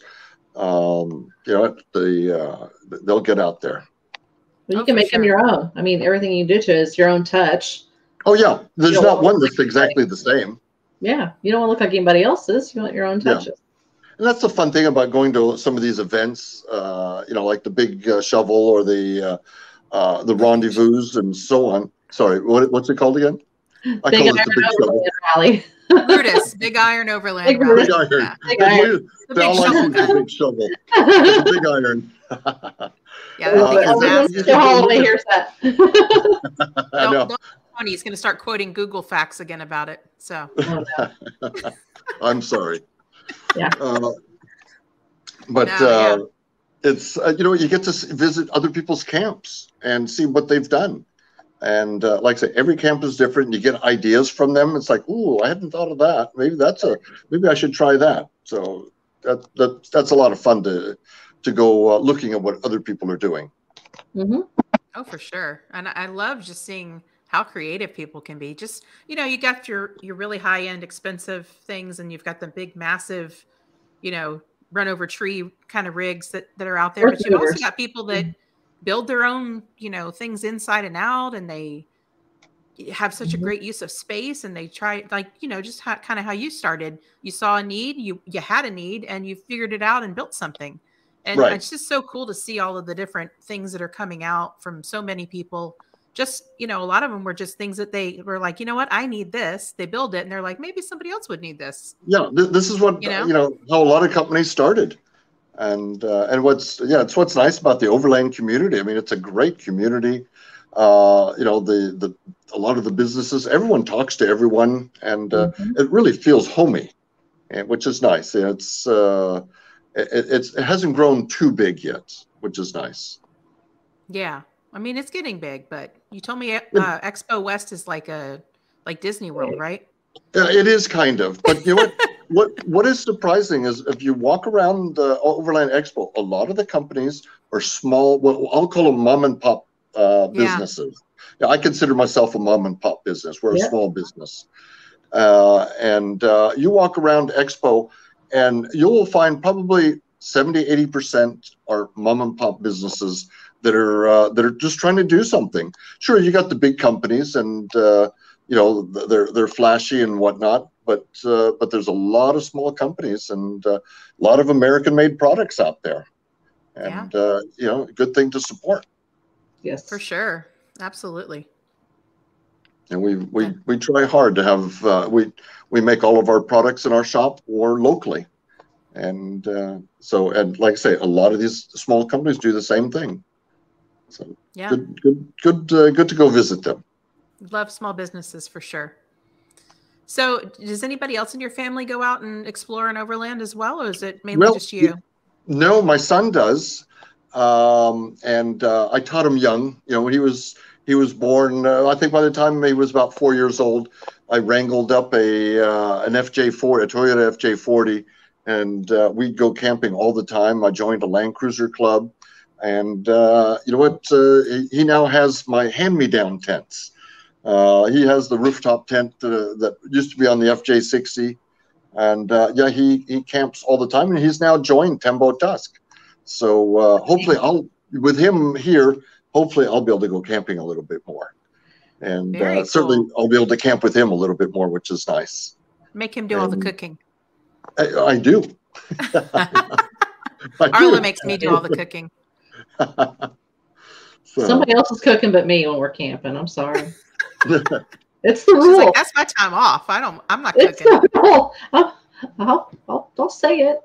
um, you know, the uh, they'll get out there. Well, you Oh, can for make them your own. I mean, everything you do to it is your own touch. Oh yeah, there's not one that's exactly the same. Yeah, you don't want to look like anybody else's. You want your own Yeah. And that's the fun thing about going to some of these events, uh, you know, like the big uh, shovel or the uh, uh, the rendezvous and so on. Sorry, what, what's it called again? I Big call it the big shovel. Rally. <laughs> Brutus, Big Iron Overland. Big Big iron. Yeah. Big iron. The big shovel the big shovel. It's big iron. <laughs> Yeah, that Uh, thing is and then- massive. Mr. Holloway hears that. I Don't, know. don't Tony, he's going to start quoting Google facts again about it. So <laughs> Oh, no. <laughs> I'm sorry. Yeah. Uh, but No, uh, it's uh, you know you get to visit other people's camps and see what they've done, and uh, like I say, every camp is different. You get ideas from them. It's like, ooh, I hadn't thought of that. Maybe that's a maybe I should try that. So that that that's a lot of fun to to go uh, looking at what other people are doing. Mhm. Oh, for sure. And I I love just seeing how creative people can be. Just, you know, you got your your really high-end expensive things and you've got the big massive, you know, run over tree kind of rigs that that are out there, Earth but you've also got people that build their own, you know, things inside and out and they have such Mhm. a great use of space and they try like, you know, just how, kind of how you started. You saw a need, you you had a need and you figured it out and built something. And Right. it's just so cool to see all of the different things that are coming out from so many people. Just, you know, a lot of them were just things that they were like, you know what, I need this. They build it and they're like, maybe somebody else would need this. Yeah, th- this is what You you know? know, how a lot of companies started, and uh, and what's yeah, it's what's nice about the Overland community. I mean, it's a great community. Uh, you know, the the a lot of the businesses, everyone talks to everyone, and uh, Mhm. it really feels homey, which is nice. It's uh, it, it's it hasn't grown too big yet, which is nice. Yeah. I mean, it's getting big, but you told me uh, Expo West is like a, like Disney World, right? Yeah, it is kind of, but you know what? <laughs> what what is surprising is if you walk around the Overland Expo, a lot of the companies are small. Well, I'll call them mom and pop uh, businesses. Yeah, I consider myself a mom and pop business. We're Yeah. a small business, uh, and uh, you walk around Expo, and you will find probably 70, 80 percent are mom and pop businesses that are uh, that are just trying to do something. Sure, you got the big companies and. Uh, you know they're they're flashy and whatnot but uh, but there's a lot of small companies and uh, a lot of american made products out there and uh, you know good thing to support Yes. For sure. Absolutely. and we we, Okay. we try hard to have uh, we we make all of our products in our shop or locally and uh, so and like i say a lot of these small companies do the same thing so Yeah. good good good uh, good to go visit them Love small businesses for sure. So, does anybody else in your family go out and explore in Overland as well, or is it mainly Well, just you? No, my son does, um, and uh, I taught him young. You know, when he was he was born, uh, I think by the time he was about four years old, I wrangled up a uh, an FJ4, a Toyota FJ40, and uh, we'd go camping all the time. I joined a Land Cruiser club, and uh, you know what? Uh, he, he now has my hand-me-down tents. Uh, he has the rooftop tent uh, that used to be on the FJ60 and uh, yeah, he he camps all the time, and he's now joined Tembo Tusk. So uh, hopefully, I'll with him here. Hopefully, I'll be able to go camping a little bit more, and Very uh, certainly. I'll be able to camp with him a little bit more, which is nice. Make him do all the cooking. I, I do. <laughs> I Arla do. makes me do all the cooking. <laughs> So, Somebody else is cooking but me when we're camping. I'm sorry. <laughs> <laughs> It's the She's rule. like, "That's my time off. I don't. I'm not it's cooking." the rule. <laughs> I'll, I'll, I'll, I'll say it.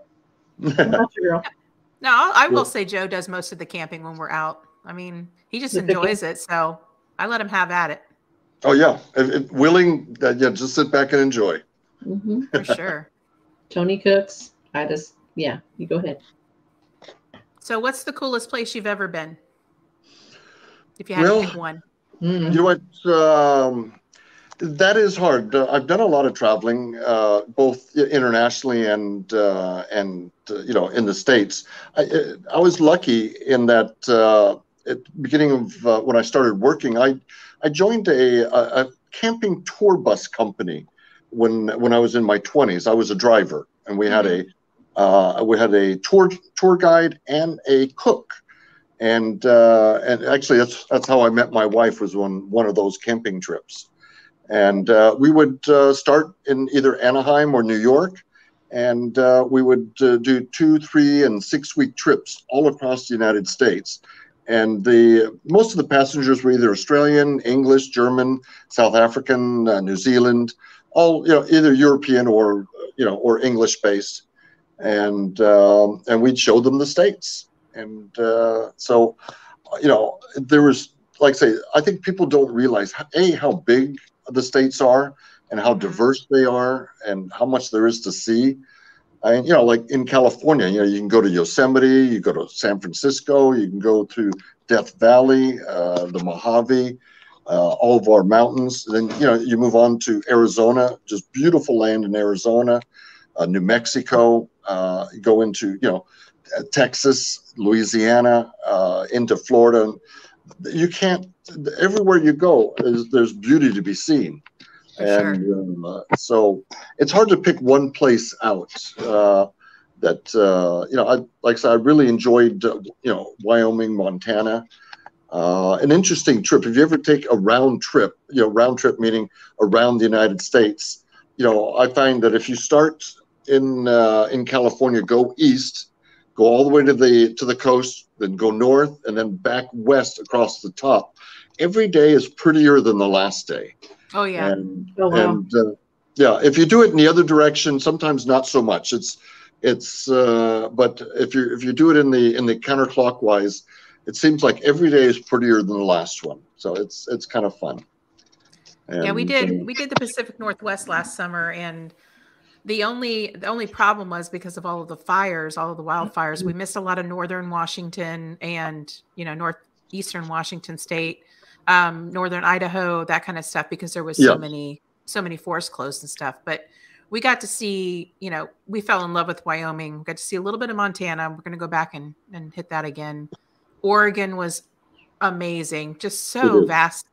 I'm not your girl. <laughs> No, I will Well- say Joe does most of the camping when we're out. I mean, he just enjoys it, so I let him have at it oh yeah, if, if willing, uh, yeah, just sit back and enjoy. hmm for sure. Tony cooks. I just, yeah, you go ahead. So, what's the coolest place you've ever been? If you had Well, to pick one, Mm. You know what? Um, that is hard. I've done a lot of traveling, uh, both internationally and uh, and uh, you know in the states. I, uh, I was lucky in that uh, at the beginning of uh, when I started working, I I joined a, a, a camping tour bus company when when I was in my twenties. I was a driver, and we had a uh, we had a tour tour guide and a cook and uh, and actually that's that's how I met my wife was on one of those camping trips, and uh, we would uh, start in either Anaheim or New York, and uh, we would uh, do two, three, and six week trips all across the United States, and the most of the passengers were either Australian, English, German, South African, uh, New Zealand, all you know, either European or you know or English based, and um, and we'd show them the states, and uh, so you know there was like I say I think people don't realize a how big the states are and how diverse they are and how much there is to see. And you know, like in California, you know, you can go to Yosemite, you go to San Francisco, you can go to Death Valley, uh, the Mojave, uh, all of our mountains. Then you know, you move on to Arizona, just beautiful land in Arizona, uh, New Mexico. Uh, you go into you know, Texas, Louisiana, uh, into Florida. You can't. Everywhere you go, there's, there's beauty to be seen and um, uh, so it's hard to pick one place out uh, that uh, you know I like I said I really enjoyed uh, you know Wyoming Montana uh, an interesting trip if you ever take a round trip you know round trip meaning around the United States you know I find that if you start in uh, in California go east go all the way to the to the coast then go north and then back west across the top every day is prettier than the last day Oh yeah. and, Oh, wow. and uh, yeah, if you do it in the other direction, sometimes not so much. It's it's uh, but if you if you do it in the in the counterclockwise, it seems like every day is prettier than the last one. So it's it's kind of fun. yeah, we did uh, we did the Pacific Northwest last summer and the only the only problem was because of all of the fires, all of the wildfires, we missed a lot of northern Washington and you know northeastern Washington state, um, northern Idaho, that kind of stuff because there was so Yeah. many so many forests closed and stuff. But we got to see, you know, we fell in love with Wyoming. We got to see a little bit of Montana. We're going to go back and and hit that again. Oregon was amazing, just so is. vast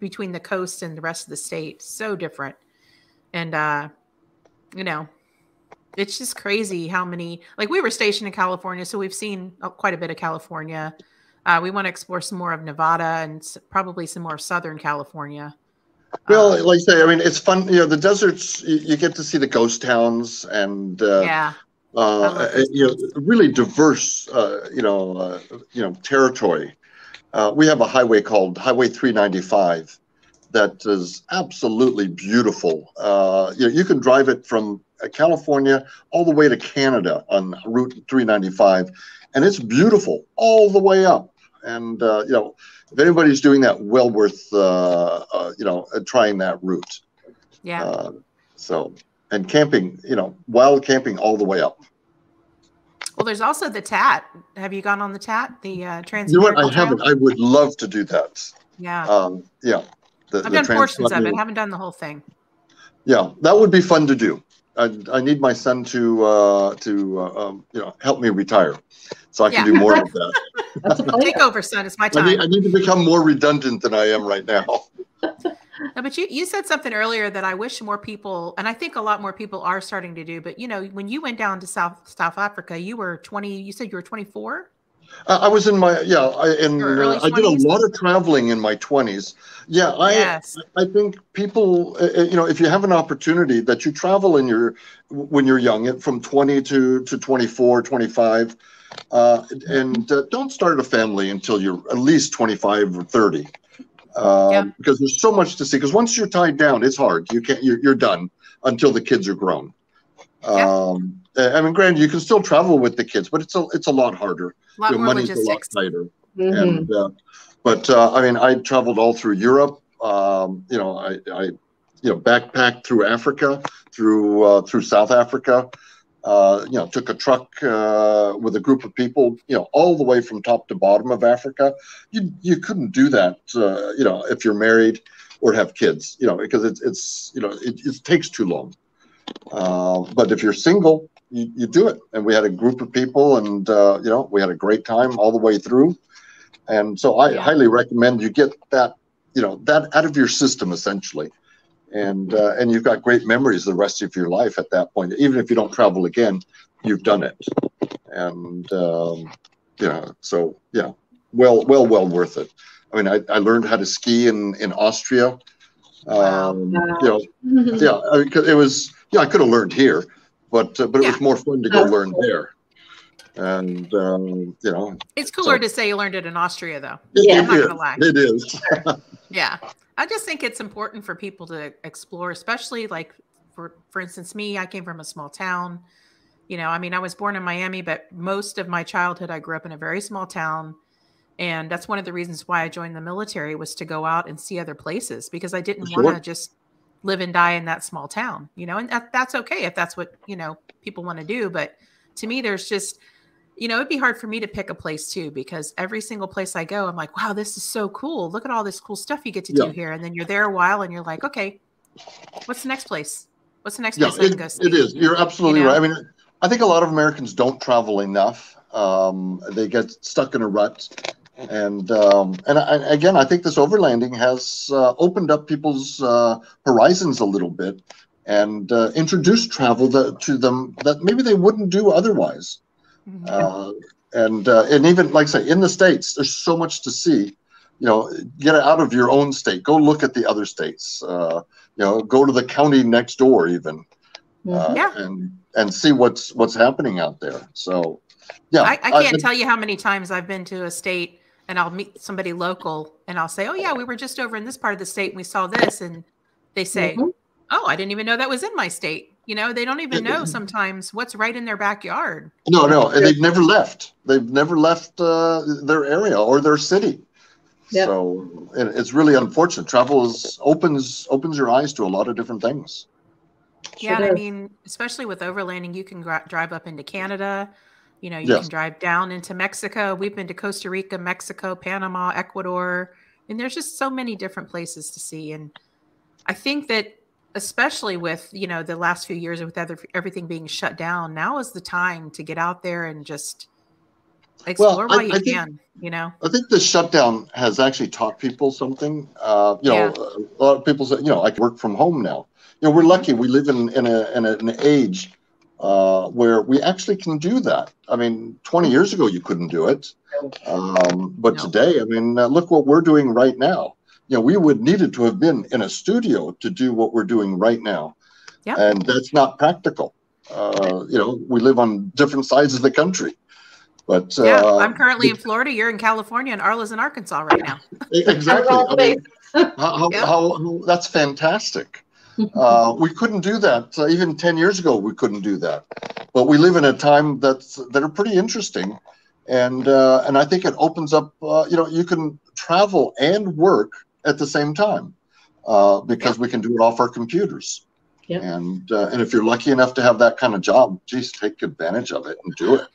between the coast and the rest of the state, so different. And uh, you know, it's just crazy how many like we were stationed in California, so we've seen uh, quite a bit of California. Uh, we want to explore some more of Nevada and probably some more of Southern California. well, Um, like I say, I mean, it's fun. You know, the deserts. You, you get to see the ghost towns and uh, yeah, uh, uh, you know, really diverse, uh, you know, uh, you know, territory. Uh, we have a highway called Highway 395 that is absolutely beautiful. Uh, you, know, you can drive it from uh, California all the way to Canada on Route 395, and it's beautiful all the way up. And uh, you know, if anybody's doing that, well worth uh, uh, you know uh, trying that route. yeah. So and camping, you know, wild camping all the way up. well, there's also the TAT. Have you gone on the TAT? The uh, Trans. You know what? I haven't. I would love to do that. Yeah, Um, yeah. The, I've the done portions of it. Transcontinental- Haven't done the whole thing. Yeah, that would be fun to do. I, I need my son to uh, to uh, um, you know help me retire, so I can Yeah. do more of that. <laughs> That's a. Take over, son. It's my I time. need, I need to become more redundant than I am right now. <laughs> No, but you you said something earlier that I wish more people, and I think a lot more people are starting to do. But you know, when you went down to South South Africa, you were twenty. You said you were twenty four. Uh, I was in my yeah, I, in uh, I did a lot of traveling in my twenties. Yeah, I yes. I think people, uh, uh, you know, if you have an opportunity that you travel in your when you're young, from 20 to to 24, 25, uh, and uh, don't start a family until you're at least 25 or 30, uh, Yeah. because there's so much to see. Because once you're tied down, it's hard. You can't. You're, you're done until the kids are grown. Yeah. Um, I mean, granted, you can still travel with the kids, but it's a it's a lot harder. A lot Your more money's a lot logistics. tighter Mhm. and uh, but uh, I mean, I traveled all through Europe. Um, you know, I, I you know backpacked through Africa, through uh, through South Africa. Uh, you know, took a truck uh, with a group of people. You know, all the way from top to bottom of Africa. You you couldn't do that. Uh, you know, if you're married or have kids. You know, because it's it's you know it, it takes too long. Uh, but if you're single, you, you do it. And we had a group of people, and uh, you know, we had a great time all the way through. And so I Yeah. highly recommend you get that, you know, that out of your system essentially. And uh, and you've got great memories the rest of your life at that point. Even if you don't travel again, you've done it. And um, yeah, so yeah, well, well, well worth it. I mean, I, I learned how to ski in in Austria. Um, Wow. You know, <laughs> yeah, I mean, it was yeah, I could have learned here, but uh, but it was more fun to go Yeah. learn there. and um, you know, It's cooler So- to say you learned it in Austria, though. it, Yeah. it I'm not is. gonna lie. It is. <laughs> Yeah. I just think it's important for people to explore, especially like for for instance, me, I came from a small town. You know, I mean, I was born in Miami, but most of my childhood I grew up in a very small town. And that's one of the reasons why I joined the military was to go out and see other places because I didn't Sure. want to just live and die in that small town, you know, and that, that's okay if that's what, you know, people want to do. But to me, there's just, you know, it'd be hard for me to pick a place too because every single place I go, I'm like, wow, this is so cool. Look at all this cool stuff you get to Yeah. do here. And then you're there a while and you're like, okay, what's the next place? What's the next Yeah, place I can go see? it is. You're absolutely You know? right. I mean, I think a lot of Americans don't travel enough. Um, they get stuck in a rut, and um, and I, again, I think this overlanding has uh, opened up people's uh, horizons a little bit and uh, introduced travel that, to them that maybe they wouldn't do otherwise. Mhm. Uh, and uh, and even like I say, in the states, there's so much to see. You know, get out of your own state. Go look at the other states. Uh, you know, go to the county next door, even, uh, Yeah. and and see what's what's happening out there. So, yeah, I, I can't but- tell you how many times I've been to a state and I'll meet somebody local and I'll say, Oh yeah, we were just over in this part of the state and we saw this and they say, Mhm. Oh, I didn't even know that was in my state. You know, they don't even know sometimes what's right in their backyard. No, no, and they've never left. They've never left uh, their area or their city. Yep. So it, it's really unfortunate. Travel is opens opens your eyes to a lot of different things. yeah, and Sure I mean, especially with overlanding, you can gra- drive up into Canada. You know, you Yes. can drive down into Mexico. We've been to Costa Rica, Mexico, Panama, Ecuador, and there's just so many different places to see. And I think that, especially with you know the last few years with other, everything being shut down, now is the time to get out there and just explore I- while you I think- can. You know, I think the shutdown has actually taught people something. Uh, you know, a lot of people say, you know, I can work from home now. You know, we're lucky. We live in in, a, in a, an age uh, where we actually can do that. I mean, 20 years ago you couldn't do it, um, but No. today, I mean, uh, look what we're doing right now. You know, we would needed to have been in a studio to do what we're doing right now, Yeah. and that's not practical. Uh, you know, we live on different sides of the country. But yeah. uh, I'm currently in Florida. You're in California, and Arla's in Arkansas right now. <laughs> exactly. I mean, how, how, Yeah. how, how- that's fantastic. Uh, we couldn't do that uh, even 10 years ago. We couldn't do that, but we live in a time that's that are pretty interesting, and uh, and I think it opens up. Uh, you know, you can travel and work at the same time uh, because we can do it off our computers. Yep. And uh, and if you're lucky enough to have that kind of job, geez, take advantage of it and do it.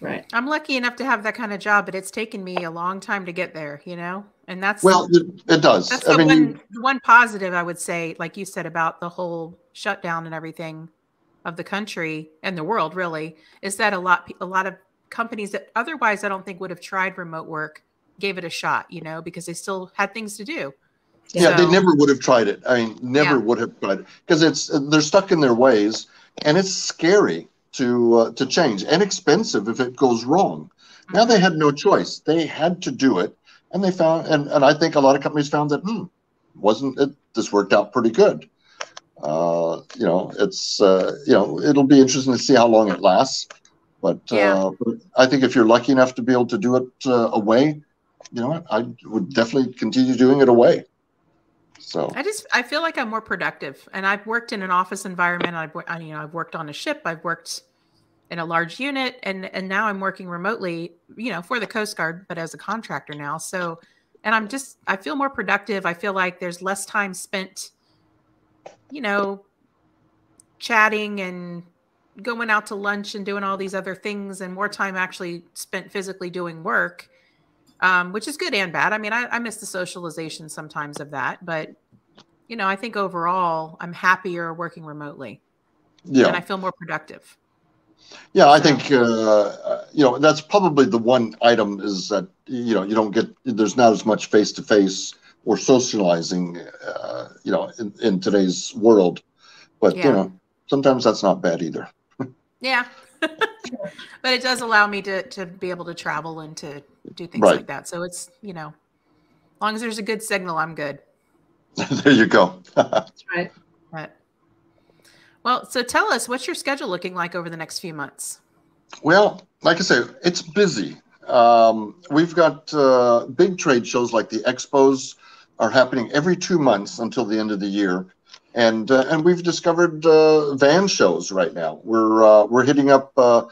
Right. I'm lucky enough to have that kind of job, but it's taken me a long time to get there, you know? And that's Well, it, it does. that's I the mean, one you, the one positive I would say, like you said about the whole shutdown and everything of the country and the world really, is that a lot a lot of companies that otherwise I don't think would have tried remote work gave it a shot, you know, because they still had things to do. Yeah, they never would have tried it. I mean, never Yeah. would have tried it because it's they're stuck in their ways, and it's scary to uh, to change and expensive if it goes wrong. Now they had no choice; they had to do it, and they found and and I think a lot of companies found that hmm, wasn't it? This worked out pretty good. Uh, you know, it's uh, you know it'll be interesting to see how long it lasts, but, Yeah. uh, but I think if you're lucky enough to be able to do it uh, away, you know, what, I would definitely continue doing it away. So. I just I feel like I'm more productive, and I've worked in an office environment. I've I, you know I've worked on a ship. I've worked in a large unit, and and now I'm working remotely. You know, for the Coast Guard, but as a contractor now. So, and I'm just I feel more productive. I feel like there's less time spent, you know, chatting and going out to lunch and doing all these other things, and more time actually spent physically doing work um, which is good and bad. I mean, I, I miss the socialization sometimes of that, but you know, I think overall I'm happier working remotely Yeah, and I feel more productive. yeah. I so- think uh, you know that's probably the one item is that you know you don't get there's not as much face to face or socializing uh, you know in, in today's world, but Yeah. you know sometimes that's not bad either. Yeah. <laughs> but it does allow me to to be able to travel and to do things Right. like that. So it's, you know, as long as there's a good signal, I'm good. <laughs> there you go. <laughs> That's right. But well, so tell us what's your schedule looking like over the next few months? Well, like I say, it's busy. Um, we've got uh, big trade shows like the expos are happening every two months until the end of the year, and uh, and we've discovered uh, van shows right now. We're uh, we're hitting up uh,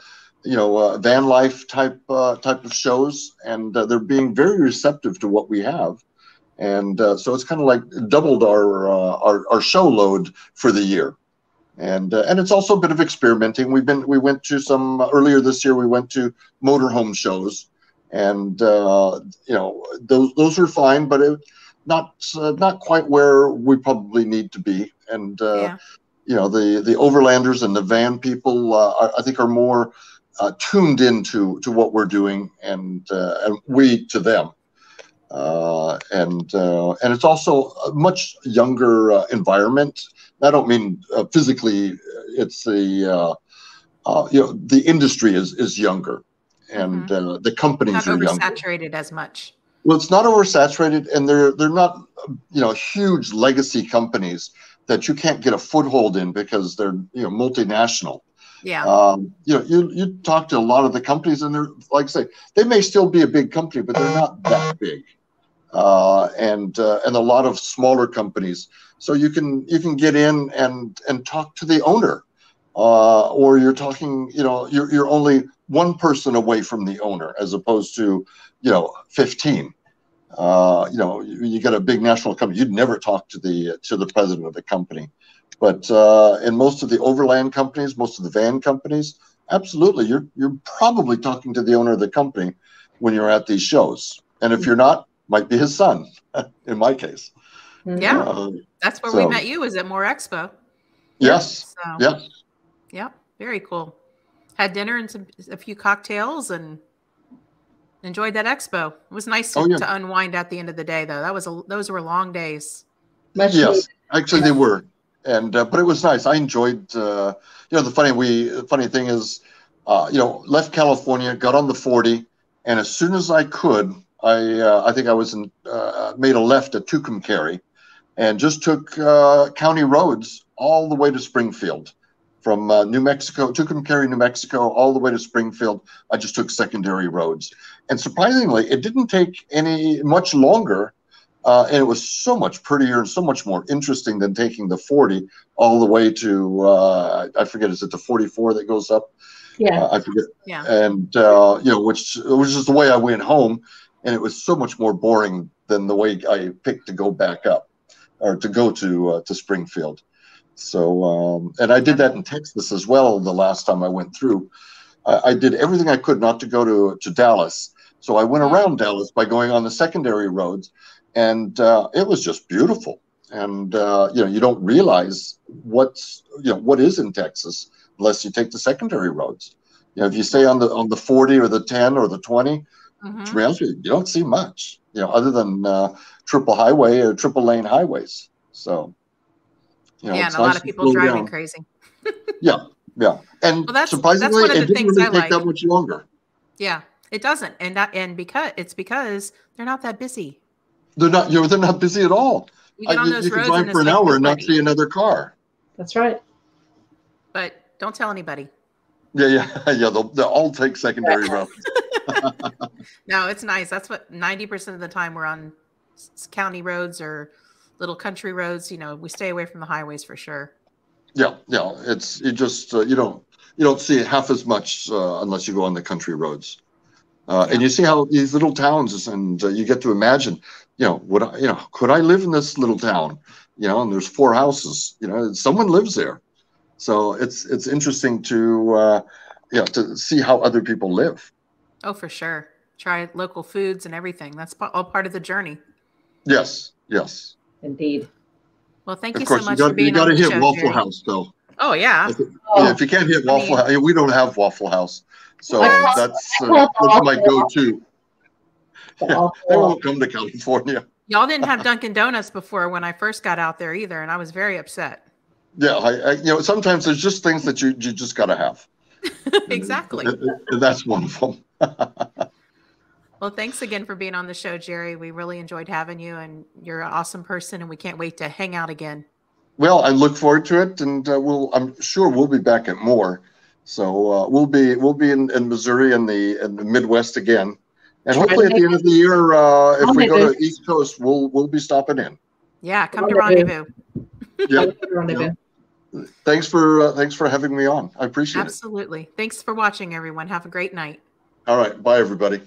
you know uh, van life type uh, type of shows, and uh, they're being very receptive to what we have, and uh, so it's kind of like doubled our, uh, our our show load for the year and uh, and it's also a bit of experimenting. We've been we went to some earlier this year. We went to motorhome shows, and uh, you know those those were fine, but it, not uh, not quite where we probably need to be. And uh, Yeah. you know the the overlanders and the van people, uh, are, I think, are more uh, tuned into to what we're doing, and uh, and we to them. Uh, and uh, and it's also a much younger uh, environment. I don't mean uh, physically. It's the uh, uh, you know the industry is is younger, and uh, the companies Not are younger. oversaturated as much. Well, it's not oversaturated, and they're they're not you know huge legacy companies that you can't get a foothold in because they're you know multinational. Yeah. Um, you know, you you talk to a lot of the companies, and they're like I say, they may still be a big company, but they're not that big. Uh, and uh, and a lot of smaller companies, so you can you can get in and and talk to the owner, uh, or you're talking, you know, you're you're only one person away from the owner as opposed to, you know, fifteen. Uh, you know, you, you a big national company, you'd never talk to the to the president of the company. But uh, in most of the overland companies, most of the van companies, absolutely, you're you're probably talking to the owner of the company when you're at these shows. And if you're not, might be his son. <laughs> In my case, Yeah. Uh, That's where we met you. Was at More Expo. yes, So, yeah, Yep. Very cool. Had dinner and some a few cocktails and enjoyed that expo. It was nice to, Oh, yeah. to unwind at the end of the day, though. That was a those were long days. Much yes. needed. Actually, they were, and uh, but it was nice. I enjoyed. Uh, you know, the funny we funny thing is, uh, you know, left California, got on the forty, and as soon as I could, I uh, I think I was in uh, made a left at Tucumcari, and just took uh, county roads all the way to Springfield, from New Mexico, Tucumcari, New Mexico, all the way to Springfield. I just took secondary roads, and surprisingly, it didn't take any much longer uh, and it was so much prettier and so much more interesting than taking the 40 all the way to uh, I forget is it the 44 that goes up? Yeah. uh, I forget. Yeah. and uh, you know which which is the way I went home and it was so much more boring than the way I picked to go back up or to go to uh, to Springfield. So um, and I did that in Texas as well the last time I went through. I, I did everything I could not to go to to Dallas. So I went around Dallas by going on the secondary roads and uh, it was just beautiful. And uh, you know, you don't realize what's you know what is in Texas unless you take the secondary roads. You know, if you stay on the on the forty or the ten or the twenty, Mhm. to be honest with you, you don't see much. You know, other than uh, triple highway or triple lane highways. So, you know, yeah, and a lot of people driving down. crazy. <laughs> Yeah, yeah, and Well, that's- that's surprisingly, one of the it didn't things really I take like. that much longer. Yeah, it doesn't, and that, and because it's because they're not that busy. They're not. You know, they're not busy at all. You get I- on you, those you can drive for an hour and not see another car. That's right. But don't tell anybody. Yeah, yeah, <laughs> yeah. They'll, they'll all take secondary <laughs> roads. No, it's nice. That's what ninety percent of the time we're on county roads or little country roads. You know, we stay away from the highways for sure. Yeah, yeah. It's you just uh, you don't you don't see half as much uh, unless you go on the country roads, uh, and you see how these little towns and uh, you get to imagine, you know, would I, you know, could I live in this little town? You know, and there's four houses. You know, someone lives there, so it's it's interesting to uh, you know to see how other people live. Oh, for sure. Try local foods and everything. That's all part of the journey. Yes, yes. Indeed. Well, thank Of you course, so you much got for being you got to the hit Waffle Jerry. House though. Oh yeah, Yeah, Oh, if you can't hit I Waffle mean- House, we don't have Waffle House, so What? that's uh, that's my go-to. <laughs> Yeah, They won't come to California. y'all didn't have <laughs> Dunkin' Donuts before when I first got out there either, and I was very upset. Yeah, I, I, you know, sometimes there's just things that you you just gotta have. <laughs> exactly. And- and that's one of them. Well, thanks again for being on the show, Jerry. We really enjoyed having you, and you're an awesome person, and we can't wait to hang out again. Well, I look forward to it, and uh, we'll. I'm sure we'll be back at More. So uh, we'll be we'll be in, in Missouri and the in the Midwest again, and Try hopefully at the end of the year, uh, if we go to Rendezvous. East Coast, we'll we'll be stopping in. Yeah, come to Rendezvous. rendezvous. Yep. Rendezvous. Thanks for uh, thanks for having me on. I appreciate it. Absolutely. Thanks for watching, everyone. Have a great night. All right, bye everybody.